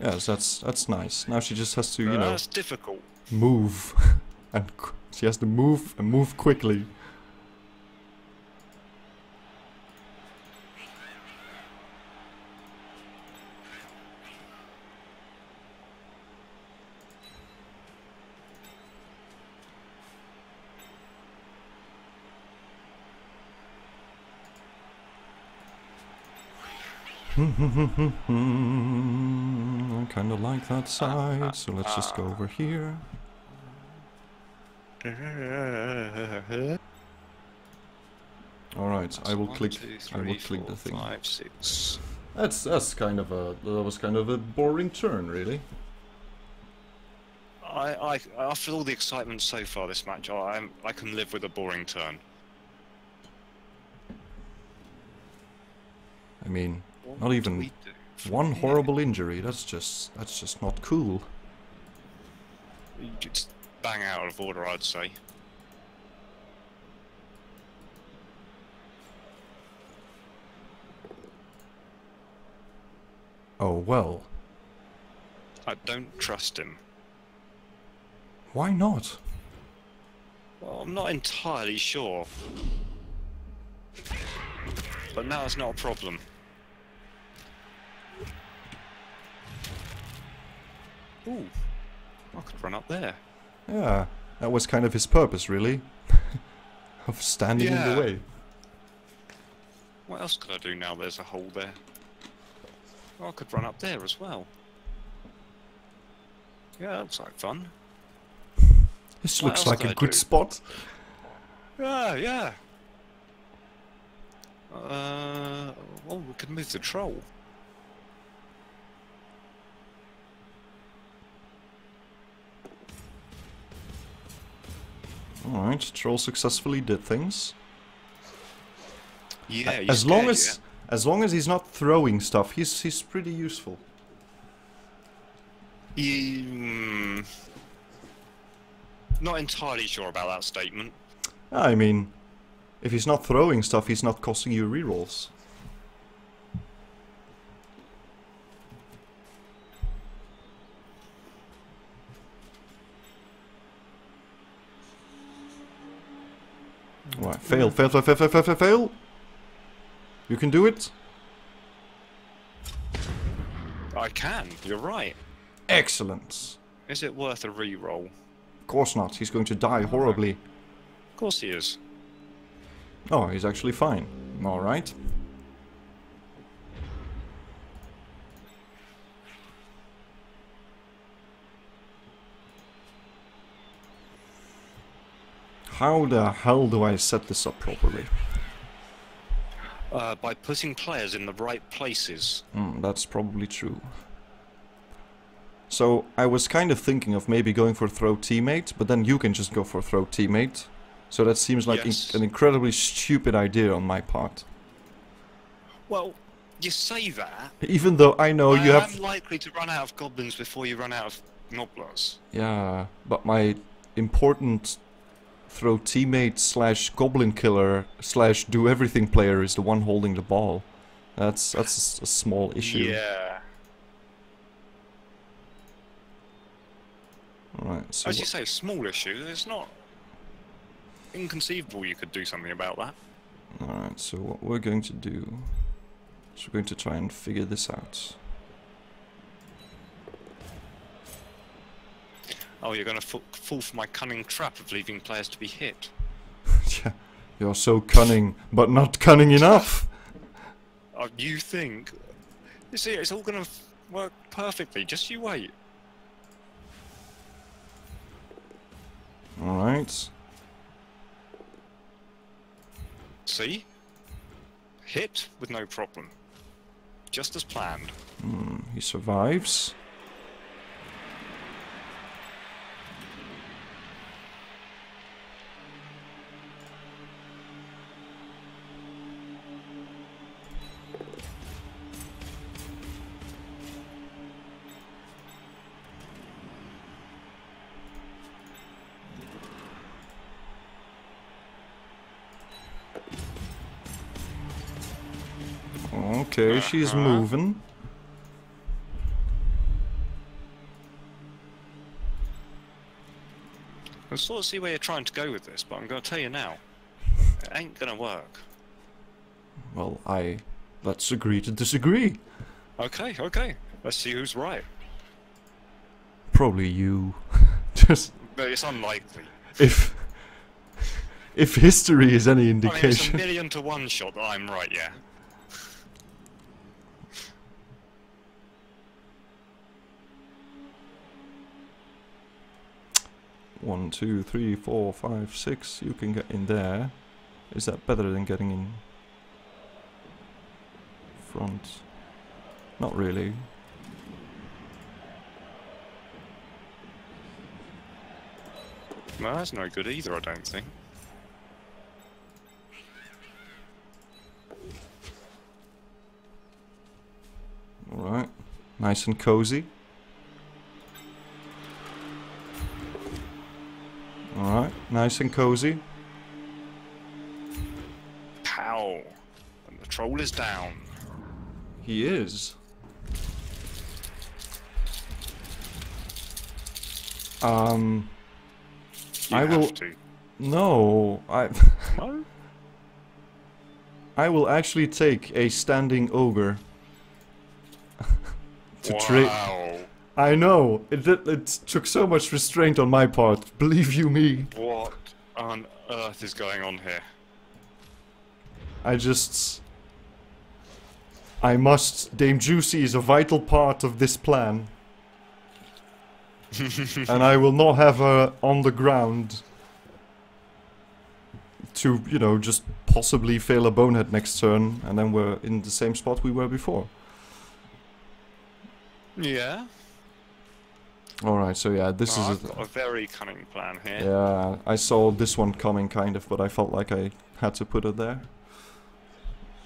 Yes, that's that's nice. Now she just has to, you Uh, know, That's difficult. move. [LAUGHS] and she has to move and move quickly. I kind of like that side, so let's just go over here. All right, I will One, click. two, I will click four, the thing. five, six. That's that's kind of a that was kind of a boring turn, really. I, I, after all the excitement so far this match, I, I'm, I can live with a boring turn. I mean, What Not even one horrible injury. That's just that's just not cool. It's bang out of order, I'd say. Oh well. I don't trust him. Why not? Well, I'm not entirely sure. But now it's not a problem. Ooh, I could run up there. Yeah, that was kind of his purpose, really, [LAUGHS] of standing in the way. What else could I do now there's a hole there? Oh, I could run up there as well. Yeah, that looks like fun. This What looks like a I good do? spot. Yeah, yeah. Uh, well, we could move the troll. All right, troll successfully did things. Yeah, as long scared, as as long as he's not throwing stuff, he's he's pretty useful. yeah. Mm, not entirely sure about that statement. I mean, if he's not throwing stuff, he's not costing you rerolls. Right, fail, fail, fail, fail, fail, fail, fail, fail. You can do it. I can. You're right. Excellent. Is it worth a re-roll? Of course not. He's going to die horribly. Of course he is. Oh, he's actually fine. All How the hell do I set this up properly? Uh, by putting players in the right places. Hmm, that's probably true. So, I was kind of thinking of maybe going for throw teammate, but then you can just go for throw teammate. So that seems like in- an incredibly stupid idea on my part. Well, you say that. Even though I know I you have am likely to run out of goblins before you run out of gnoblars. Yeah, but my important throw teammate slash goblin killer slash do everything player is the one holding the ball. That's that's a, small issue. Yeah. Right. So As you say, small issue. It's not inconceivable you could do something about that. all right. So what we're going to do is we're going to try and figure this out. Oh, you're going to fa- fall for my cunning trap of leaving players to be hit. [LAUGHS] yeah. You're so cunning, but not cunning enough. [LAUGHS] Oh, you think? You see, it's all going to work perfectly. Just you wait. All right. See? Hit with no problem. Just as planned. Hmm, he survives. Okay, she's Uh-huh. moving. I sort of see where you're trying to go with this, but I'm going to tell you now. It ain't going to work. Well, I. Let's agree to disagree. Okay, okay. Let's see who's right. Probably you. [LAUGHS] Just But it's unlikely. if if history is any I mean, it's a million to one shot that I'm right, yeah. One, two, three, four, five, six. You can get in there. Is that better than getting in front? Not really. Well, that's no good either, I don't think. Alright. Nice and cozy. Alright, nice and cozy. Pow! And the troll is down. He is. Um, You I will- to. no, I [LAUGHS] No? I will actually take a standing ogre [LAUGHS] to trade. I know it, did- it took so much restraint on my part. [LAUGHS] Believe you me, What on earth is going on here? I just I must. Dame Juicy is a vital part of this plan, [LAUGHS] and I will not have her on the ground to you know just possibly fail a bonehead next turn, and then we're in the same spot we were before. Yeah? All right, so yeah, this Oh, is. A- a very cunning plan here. Yeah, I saw this one coming kind of, but I felt like I had to put it there.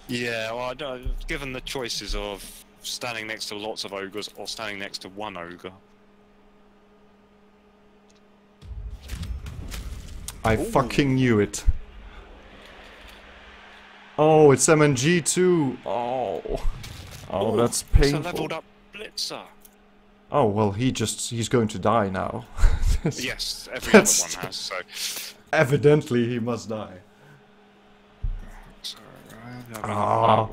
Yeah, well, I don't, given the choices of standing next to lots of ogres or standing next to one ogre. I Ooh. fucking knew it. Oh, it's MNG too. Oh. Oh, Ooh, that's It's a painful. leveled up blitzer. Oh, well, he just, he's going to die now. [LAUGHS] Yes, every That's other one has, so. Evidently, he must die. Ah.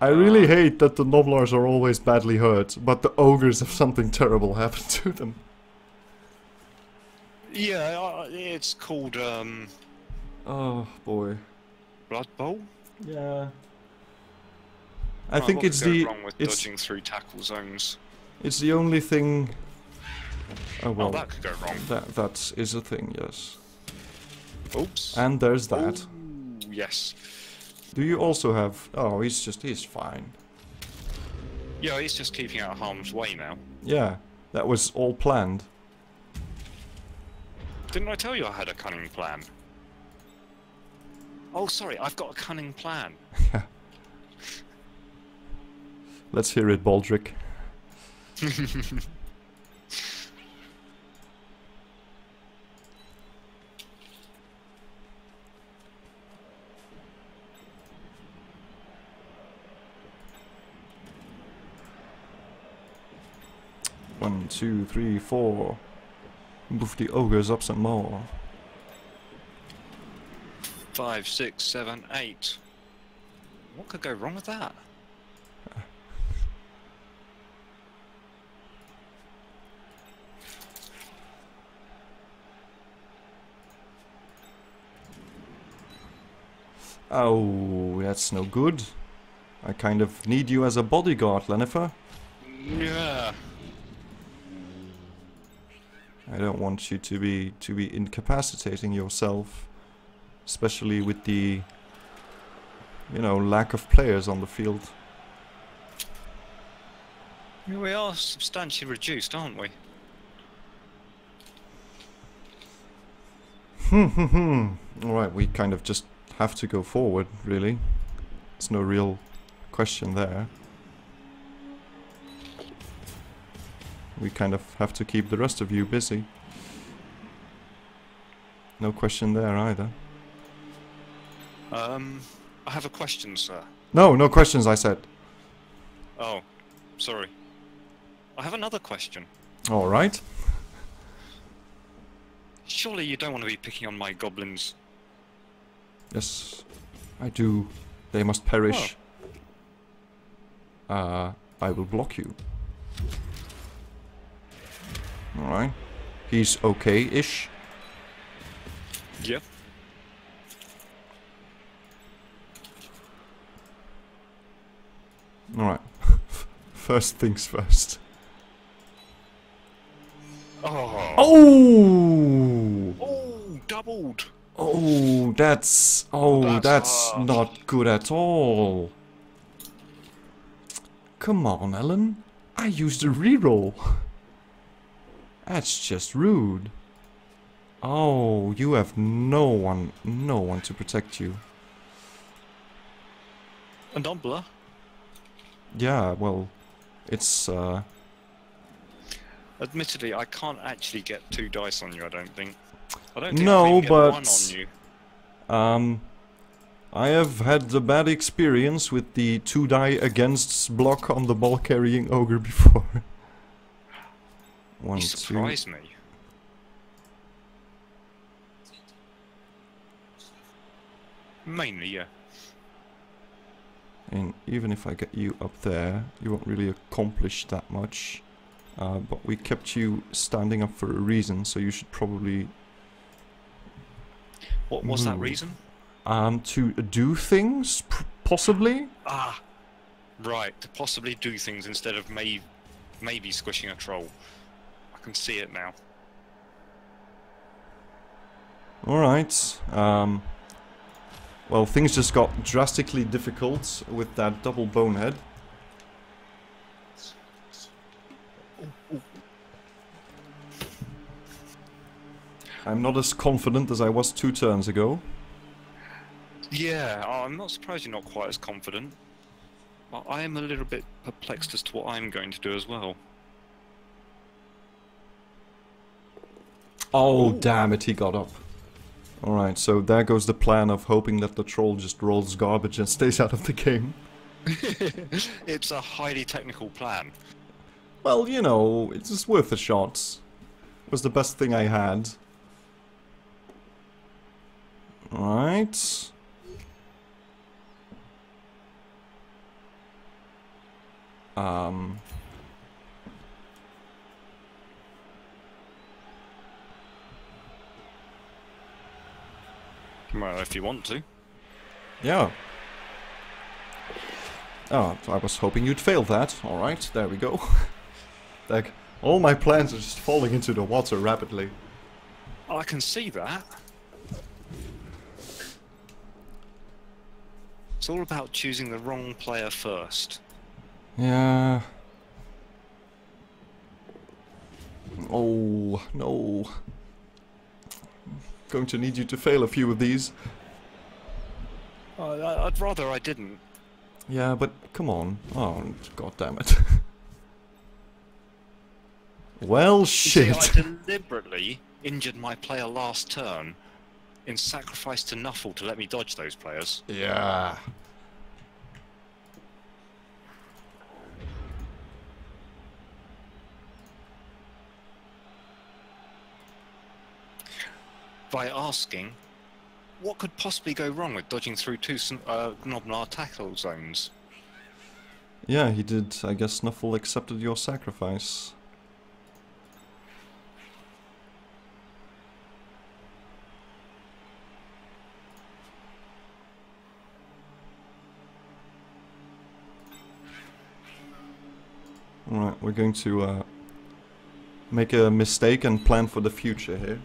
I really hate that the Gnoblars are always badly hurt, but the ogres have something terrible happen to them. Yeah, uh, it's called um, Oh, boy. Blood Bowl. Yeah. I Right, think it's the wrong with it's dodging through tackle zones. It's the only thing. Oh well, oh, that could go wrong. that that is a thing, yes. Oops. And there's that. Ooh, yes. Do you also have? Oh, he's just he's fine. Yeah, he's just keeping out of harm's way now. Yeah, that was all planned. Didn't I tell you I had a cunning plan? Oh, sorry, I've got a cunning plan. [LAUGHS] Let's hear it, Baldrick. [LAUGHS] One, two, three, four. Boof the ogres up some more. Five, six, seven, eight. What could go wrong with that? Oh, that's no good. I kind of need you as a bodyguard, Lennifer. Yeah. I don't want you to be to be incapacitating yourself, especially with the you know lack of players on the field. We are substantially reduced, aren't we? Hmm, hmm, hmm. All right, we kind of just have to go forward, really. There's no real question there. We kind of have to keep the rest of you busy. No question there either. Um, I have a question, sir. No, no questions, I said. Oh, sorry. I have another question. All right. Surely you don't want to be picking on my goblins. Yes, I do. They must perish. Uh, I will block you. Alright. He's okay-ish. Yep. Alright. [LAUGHS] first things first. Oh. Oh! Oh, doubled. Oh, that's... Oh, That's that's, harsh. not good at all. Come on, Ellen. I used a reroll. [LAUGHS] That's just rude. Oh, you have no one, no one to protect you. And Dumbler. Yeah, well, it's, uh... Admittedly, I can't actually get two dice on you. I don't think. I don't think No, I can get but- one on you. Um, I have had a bad experience with the two die against block on the ball carrying ogre [LAUGHS] before. One, You two. me. Mainly, yeah. And even if I get you up there, you won't really accomplish that much. Uh, but we kept you standing up for a reason, so you should probably What was that reason? um to do things, possibly. Ah, right. To possibly do things instead of may maybe squishing a troll. I can see it now. All right. Um, well, things just got drastically difficult with that double bonehead. I'm not as confident as I was two turns ago. Yeah, I'm not surprised you're not quite as confident. But I am a little bit perplexed as to what I'm going to do as well. Oh, damn it, he got up. Alright, so there goes the plan of hoping that the troll just rolls garbage and [LAUGHS] stays out of the game. [LAUGHS] it's a highly technical plan. Well, you know, it's just worth a shot. It was the best thing I had. Alright. Um... Well, if you want to. Yeah. Oh, I was hoping you'd fail that. Alright, there we go. [LAUGHS] like, all my plans are just falling into the water rapidly. I can see that. It's all about choosing the wrong player first. Yeah. Oh, no. Going to need you to fail a few of these. Uh, I- I'd rather I didn't. Yeah, but come on. Oh, god damn it. [LAUGHS] well, You see, shit. I deliberately injured my player last turn in sacrifice to Nuffle to let me dodge those players. Yeah. By asking, what could possibly go wrong with dodging through two uh, tackle zones? Yeah, he did. I guess Snuffle accepted your sacrifice. Alright, we're going to uh, make a mistake and plan for the future here.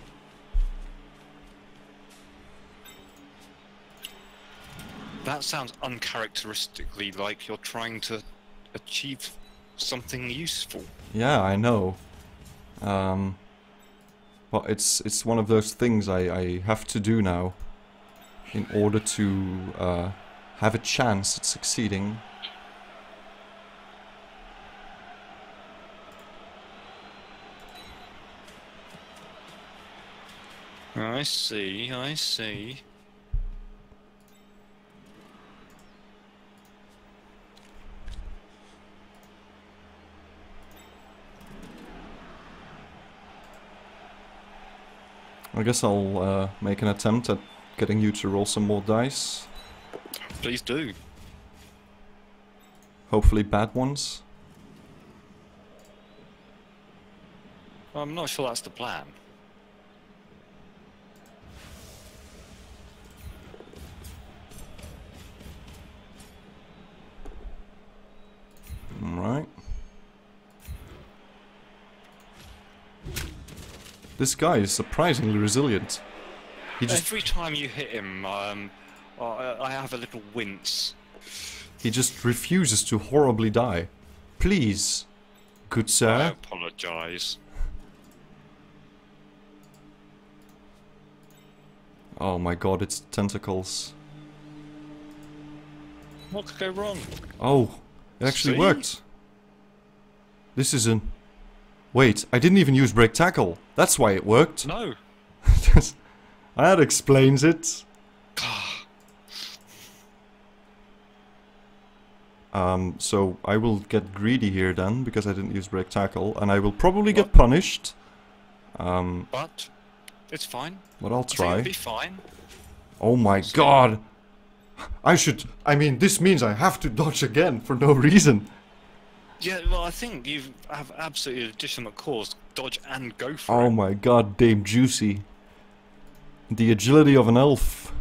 That sounds uncharacteristically like you're trying to achieve something useful. Yeah, I know. Um, well, it's it's one of those things I, I have to do now in order to uh, have a chance at succeeding. I see, I see. I guess I'll uh, make an attempt at getting you to roll some more dice. Please do. Hopefully bad ones. I'm not sure that's the plan. Alright. This guy is surprisingly resilient. He just Every time you hit him, um, I, have a little wince. he just refuses to horribly die. Please, good sir. I sir. apologise. Oh my god, it's tentacles. What could go wrong? Oh, it actually See? worked. This is an... Wait, I didn't even use break tackle. That's why it worked. No. [LAUGHS] that explains it. [SIGHS] Um, so I will get greedy here then, because I didn't use break tackle, and I will probably get punished. Um, But it's fine. but I'll try. it'll be fine. Oh my god! I should... I mean, this means I have to dodge again for no reason. Yeah, well, I think you have absolutely legitimate cause. Dodge and go for Oh it. Oh my god, Dame Juicy. The agility of an elf.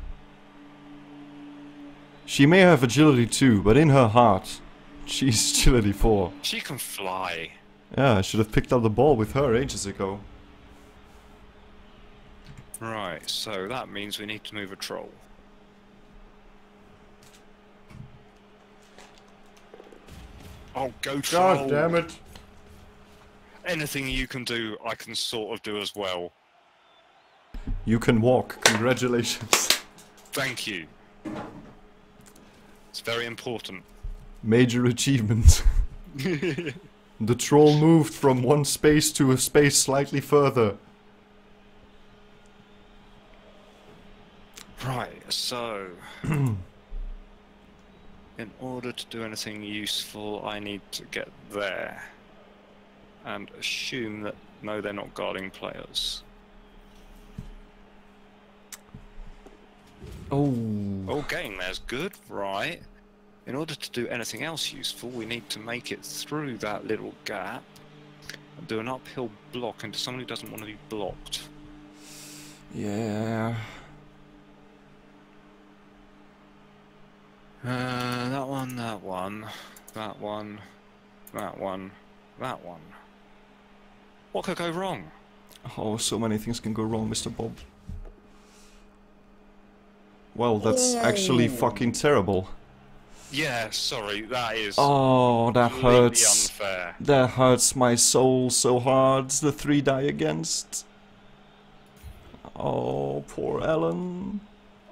She may have agility too, but in her heart, she's [LAUGHS] agility 4. She can fly. Yeah, I should have picked up the ball with her ages ago. Right, so that means we need to move a troll. Oh, go troll! God damn it. Anything you can do, I can sort of do as well. You can walk, congratulations. [LAUGHS] Thank you. It's very important. Major achievement. [LAUGHS] the troll moved from one space to a space slightly further. Right, so. [CLEARS THROAT] in order to do anything useful, I need to get there. And assume that no, they're not guarding players. Oh. Oh, getting there's good, right. In order to do anything else useful, we need to make it through that little gap and do an uphill block into someone who doesn't want to be blocked. Yeah. Uh, that one, that one, that one, that one, that one. What could go wrong? Oh, so many things can go wrong, Mr. Bob. Well, that's actually fucking terrible. Yeah, sorry, that is Oh, that hurts. unfair. That hurts my soul so hard. The three die against. Oh, poor Ellen.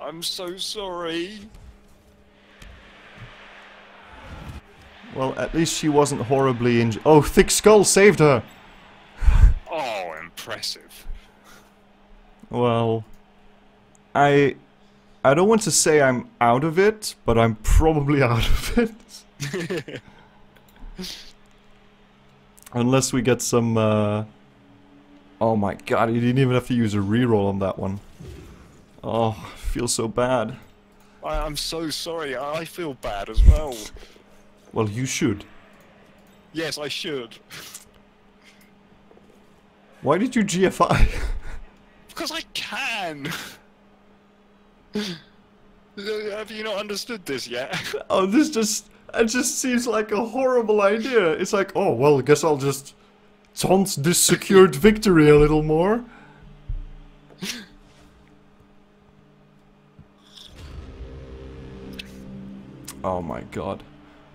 I'm so sorry. Well, at least she wasn't horribly injured. Oh, Thick Skull saved her! [LAUGHS] Oh, impressive. Well, I... I don't want to say I'm out of it, but I'm probably [LAUGHS] out of it. [LAUGHS] Unless we get some, uh... Oh my god, you didn't even have to use a reroll on that one. Oh, I feel so bad. I, I'm so sorry. I feel bad as well. Well, you should. Yes, I should. Why did you GFI? [LAUGHS] Because I can. [LAUGHS] Have you not understood this yet? [LAUGHS] oh, this just it just seems like a horrible idea. It's like, oh well, I guess I'll just taunt this secured victory a little more. Oh my god.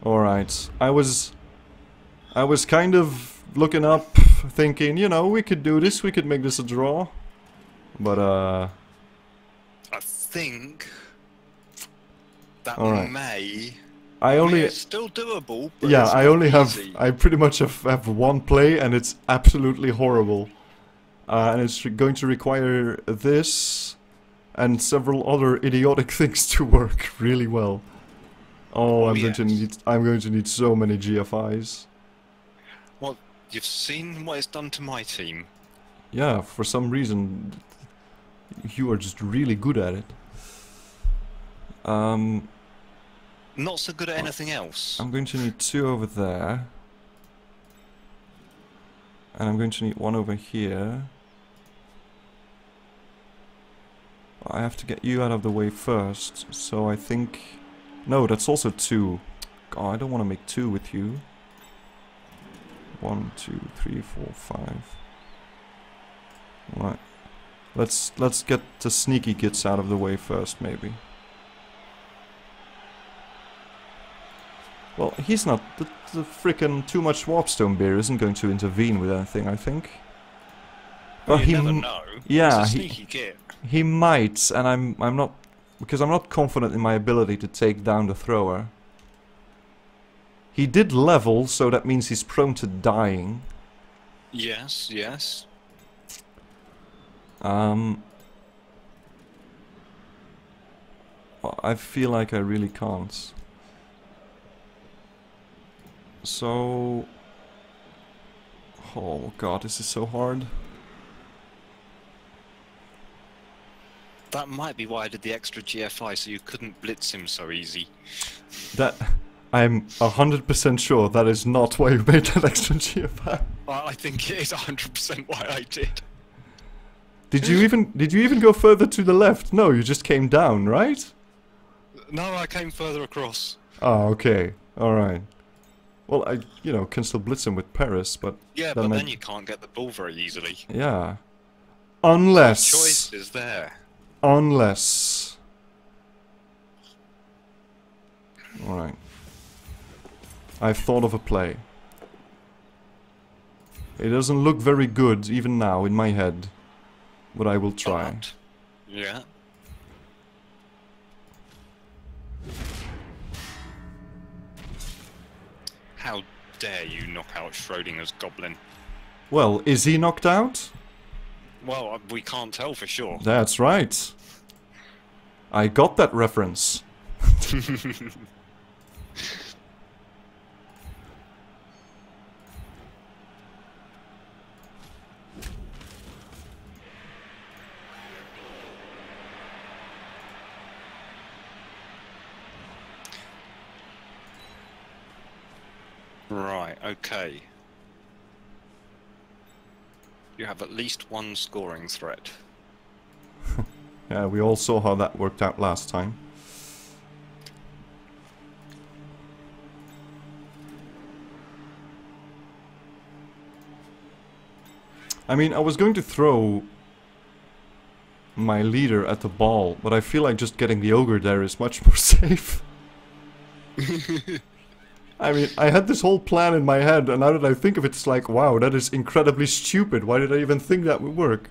Alright. I was I was kind of looking up thinking, you know, we could do this, we could make this a draw. But uh I think that may. I I mean, only it's still doable. But Yeah, I only have. I pretty much have, have one play and it's absolutely horrible. Uh, and it's going to require this and several other idiotic [LAUGHS] things to work really well. Oh, Oh, I'm going to need I'm going to need so many GFIs. Well, you've seen what it's done to my team. Yeah, for some reason you are just really good at it. Um Not so good at anything else. I'm going to need two over there. And I'm going to need one over here. I have to get you out of the way first, so I think... No, that's also two. God, I don't want to make two with you. One, two, three, four, five. Right. Let's let's get the sneaky gits out of the way first, maybe. Well, he's not. The, the frickin' too much warpstone beer isn't going to intervene with anything, I think. Well, But you he yeah, he- git. He might, and I'm I'm not because I'm not confident in my ability to take down the thrower. He did level, so that means he's prone to dying. Yes, yes. Um, I feel like I really can't. So, oh god, this is so hard. That might be why I did the extra GFI, so you couldn't blitz him so easy. That I'm a hundred percent sure that is not why you made that extra GFI. I I think it is 100% why I did. Did you even did you even go further to the left? No, you just came down, right? No, I came further across. Oh, okay, all right. Well, I you know can still blitz him with Paris, but Yeah, but might- then you can't get the ball very easily. yeah, unless Choice is there. Unless. All right. I've thought of a play. It doesn't look very good even now in my head, but I will try. But- Yeah. How dare you knock out Schrodinger's goblin? Well, is he knocked out? Well, uh, we can't tell for sure. That's right. I got that reference. [LAUGHS] Right, okay. You have at least one scoring threat. [LAUGHS] Yeah, we all saw how that worked out last time. I mean, I was going to throw my leader at the ball, but I feel like just getting the ogre there is much [LAUGHS] more safe. [LAUGHS] I mean, I had this whole plan in my head, and now that I think of it, it's like, wow, that is incredibly stupid. Why did I even think that would work?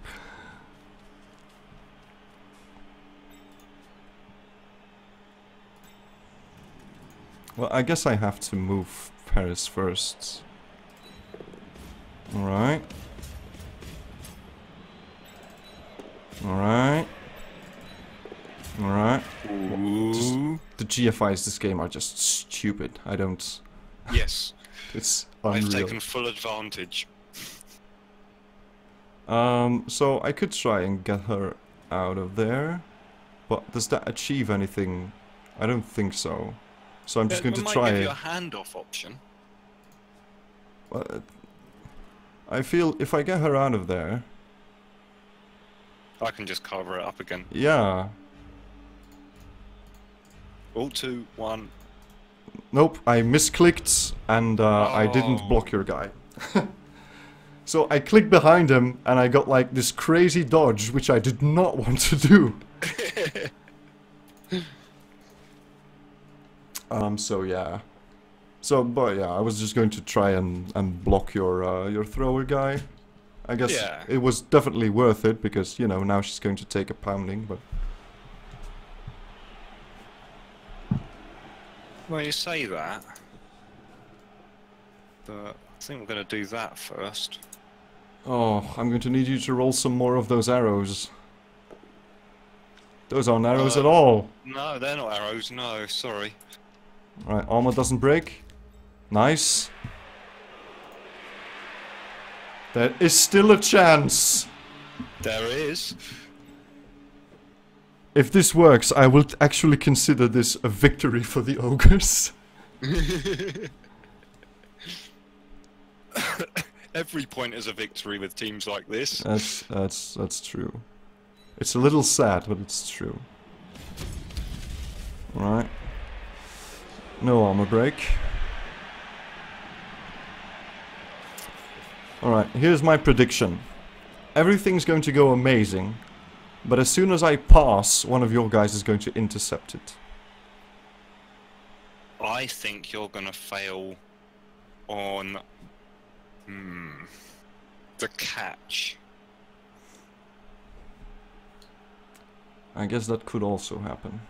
Well, I guess I have to move Paris first. Alright. Alright. Alright. Ooh. The GFIs this game are just stupid. I don't... Yes, [LAUGHS] It's unreal. I've taken full advantage. Um, so I could try and get her out of there. But does that achieve anything? I don't think so. So I'm just It- going to it might try give it. you a handoff option. But I feel if I get her out of there, I can just cover it up again. yeah. All two, one. Nope, I misclicked and uh, I didn't Oh. block your guy. [LAUGHS] so I clicked behind him and I got like this crazy dodge, which I did not [LAUGHS] want to do. [LAUGHS] um. So yeah. So, but yeah, I was just going to try and and block your uh, your thrower guy. I guess Yeah. it was definitely worth it because you know now she's going to take a pounding, but. Well, you say that, but I think we're going to do that first. Oh, I'm going to need you to roll some more of those arrows. Those aren't arrows Uh, at all. No, they're not arrows. No, sorry. Right, armor doesn't break. Nice. There is still a chance. There is. If this works, I will actually consider this a victory for the ogres. [LAUGHS] Every point is a victory with teams like this. That's that's that's true. It's a little sad, but it's true. Right. No armor break. Alright, here's my prediction. Everything's going to go amazing, but as soon as I pass, one of your guys is going to intercept it. I think you're going to fail on hmm, the catch. I guess that could also happen.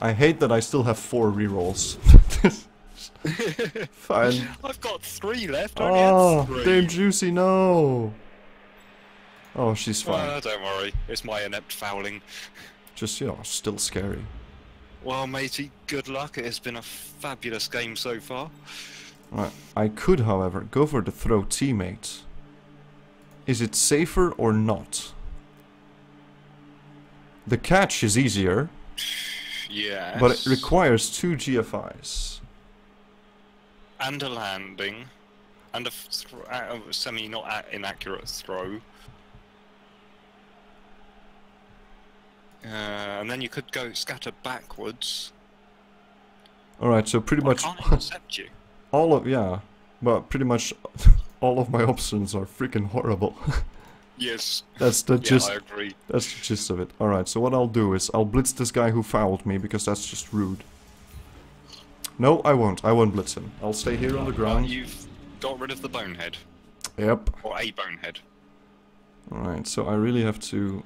I hate that I still have four rerolls. [LAUGHS] [LAUGHS] Fine. I've got three left. I only Oh, had three. Dame Juicy, no! Oh, she's fine. Uh, don't worry, it's my inept fouling. Just, you know, still scary. Well, matey, good luck. It has been a fabulous game so far. Right. I could, however, go for the throw teammate. Is it safer or not? The catch is easier, Yeah. but it requires two GFIs. and a landing, and a, uh, a semi-not inaccurate throw. Uh, and then you could go scatter backwards. Alright, so pretty I much can't intercept you. [LAUGHS] all of, yeah, but pretty much [LAUGHS] all of my options are freaking horrible. [LAUGHS] Yes. that's the Yeah, gist. I agree. That's the gist of it. Alright, so what I'll do is I'll blitz this guy who fouled me because that's just rude. No, I won't. I won't blitz him. I'll stay here on the Well, ground. you've got rid of the bonehead, Yep. or a bonehead. Alright, so I really have to...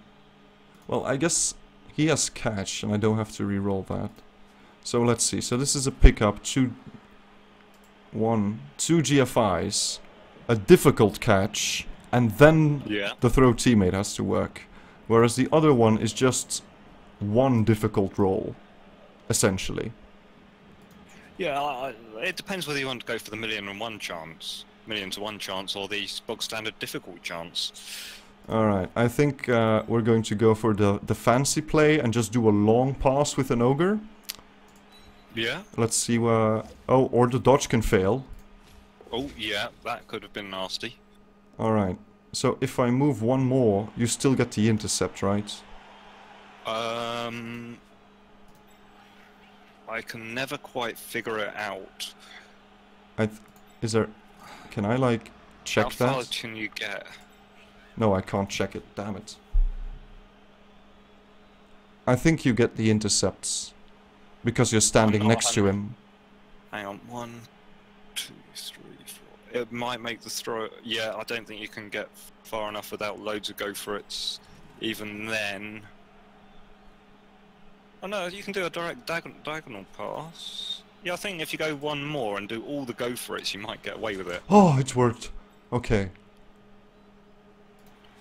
Well, I guess he has catch and I don't have to re-roll that. So let's see. So this is a pickup. Two... One... Two GFIs. A difficult catch. And then Yeah. the throw teammate has to work. Whereas the other one is just one difficult roll. Essentially. Yeah, I, it depends whether you want to go for the million and one chance, million to one chance, or the bog standard difficult chance. Alright, I think uh, we're going to go for the, the fancy play and just do a long pass with an ogre. Yeah. Let's see where... Oh, or the dodge can fail. Oh, yeah, that could have been nasty. Alright, so if I move one more, you still get the intercept, right? Um, I can never quite figure it out. I th is there... Can I, like, check How far can you get? No, I can't check it, damn it. I think you get the intercepts. Because you're standing next to him. Hang on, one, two, three, four. It might make the throw. Yeah, I don't think you can get far enough without loads of go for it's. Even then. Oh no, you can do a direct diag- diagonal pass. Yeah, I think if you go one more and do all the go for it's, you might get away with it. Oh, it worked. Okay.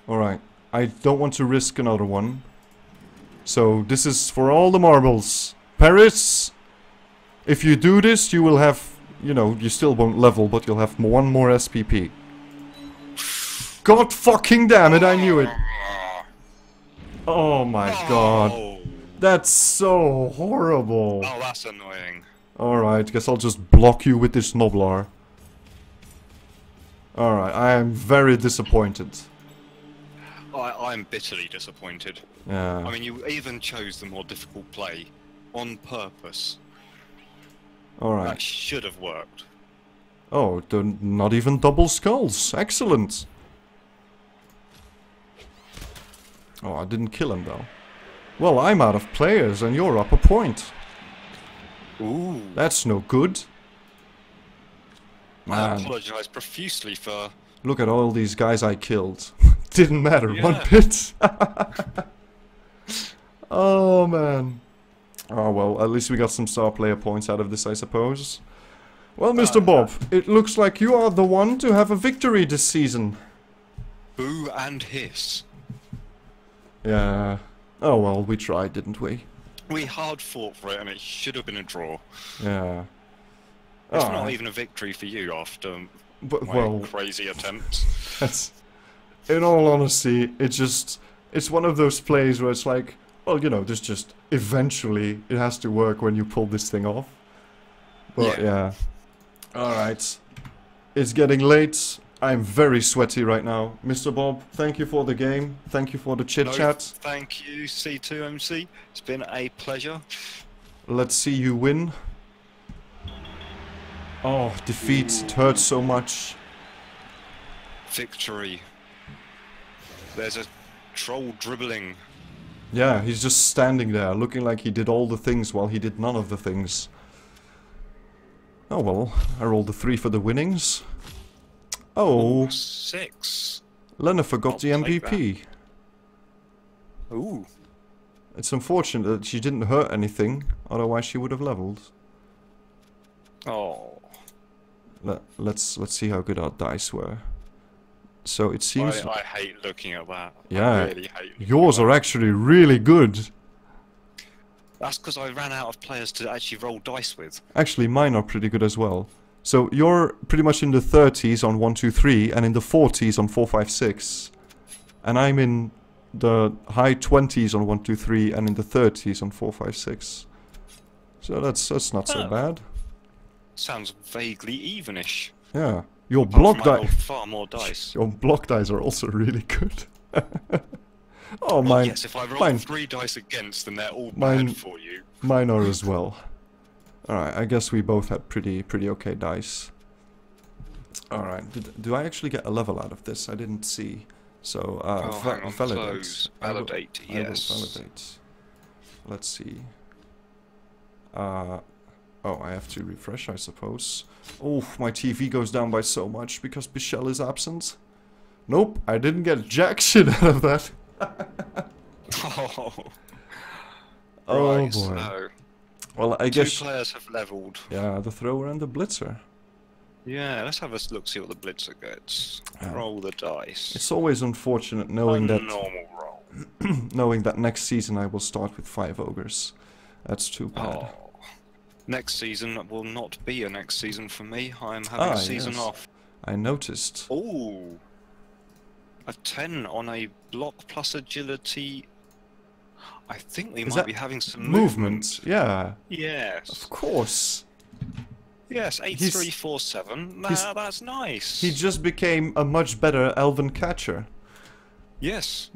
Alright. I don't want to risk another one. So, this is for all the marbles. Paris! If you do this, you will have... You know, you still won't level, but you'll have one more SPP. God fucking damn it, I knew it! Oh my god. That's so horrible. oh, that's annoying. Alright, guess I'll just block you with this Gnoblar. Alright, I am very disappointed. I, I'm bitterly disappointed. Yeah. I mean, you even chose the more difficult play on purpose. Alright. That should have worked. Oh, not even double skulls. Excellent. Oh, I didn't kill him though. Well, I'm out of players and you're up a point. Ooh. That's no good. Man. I apologise profusely for. look at all these guys I killed. [LAUGHS] Didn't matter one Yeah. bit. [LAUGHS] oh man. Oh well, at least we got some star player points out of this, I suppose. Well, oh, Mr. Bob, it looks like you are the one to have a victory this season. Boo and hiss. Yeah. Oh well, we tried, didn't we? We hard fought for it and it should have been a draw. Yeah. It's Alright. not even a victory for you after But, my well, crazy attempts. [LAUGHS] that's, in all honesty, it just it's one of those plays where it's like, well, you know, there's just eventually it has to work when you pull this thing off. But yeah. All right. It's getting late. I'm very sweaty right now. Mr. Bob, thank you for the game. Thank you for the chit No, chat. thank you, C2MC. It's been a pleasure. Let's see you win. Oh, defeat. It hurts so much. Victory. There's a troll dribbling. Yeah, he's just standing there, looking like he did all the things while he did none of the things. Oh well, I rolled a three for the winnings. Oh, Six. Lena forgot the I'll take MVP. Ooh. It's unfortunate that she didn't hurt anything, otherwise she would have leveled. Oh. Let, let's let's see how good our dice were. So it seems I, I hate looking at that. Yeah, really yours are actually really good. That's because I ran out of players to actually roll dice with. Actually, mine are pretty good as well. So you're pretty much in the 30s on 1, 2, 3, and in the 40s on 4, 5, 6. And I'm in the high 20s on 1, 2, 3, and in the 30s on 4, 5, 6. So that's that's not so bad. Sounds vaguely evenish. Yeah. Your block from I die rolled far more [LAUGHS] dice. your block dice are also really good. [LAUGHS] oh, mine yes, if I roll mine- three dice against, then they're all Mine- bad for you. mine are as [LAUGHS] well. Alright, I guess we both had pretty pretty okay dice. Alright, did- do I actually get a level out of this? I didn't see. So, uh, Oh, hang on, validate. close. I will- Validate, I will yes. validate. Let's see. Uh, oh, I have to refresh, I suppose. Oh, my TV goes down by so much because Michelle is absent. Nope, I didn't get jack [LAUGHS] shit out of that. Oh, [LAUGHS] Oh right, boy. so Well, I two guess. players have levelled. Yeah, the thrower and the blitzer. Yeah, let's have a look, see what the blitzer gets. Yeah. Roll the dice. It's always unfortunate knowing a that normal roll. [CLEARS THROAT] knowing that next season I will start with five ogres. That's too bad. Oh. Next season will not be a next season for me. I am having Ah, a season yes. off. I noticed. Oh, A 10 on a block plus agility. I think we Is might be having some Movement, yeah, Yes. of course. Yes, 8347. he's- Nah, that's nice. He just became a much better elven catcher, yes.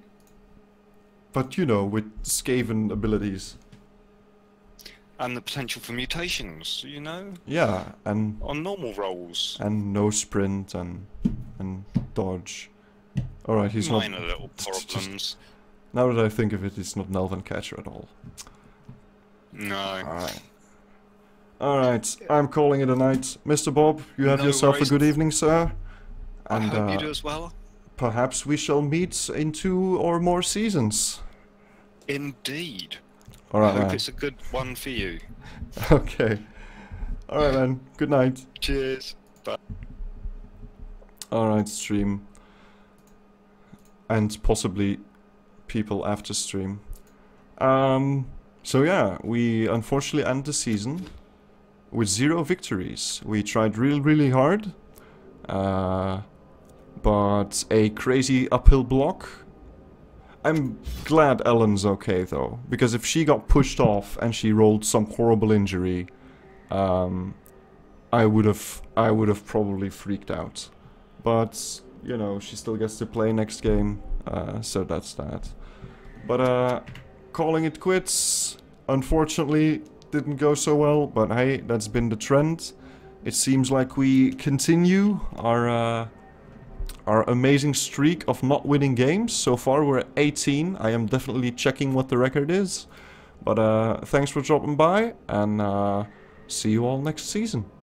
but you know, with Skaven abilities. And the potential for mutations, you know, Yeah, and on normal rolls. and no sprint and and dodge. All right, he's not. Minor little [LAUGHS] problems. Now that I think of it, he's not an catcher at all. No. Alright. Alright, I'm calling it a night. Mr. Bob, you have No yourself worries. a good evening, sir. I And hope uh, you do as well. perhaps we shall meet in two or more seasons. Indeed. I Alright, hope man. it's a good one for you. [LAUGHS] Okay. Alright, man. Good night. Cheers. Bye. Alright, stream. And possibly people after stream. Um, so yeah, we unfortunately end the season with zero victories. We tried really, really hard. Uh, but a crazy uphill block I'm glad Ellen's okay though, because if she got pushed off and she rolled some horrible injury, um, I would have I would have probably freaked out. But you know, she still gets to play next game, uh, so that's that. But uh, calling it quits, unfortunately, didn't go so well. But hey, that's been the trend. It seems like we continue our uh, our amazing streak of not winning games. So far, we're at 18. I am definitely checking what the record is. But uh, thanks for dropping by, and uh, see you all next season.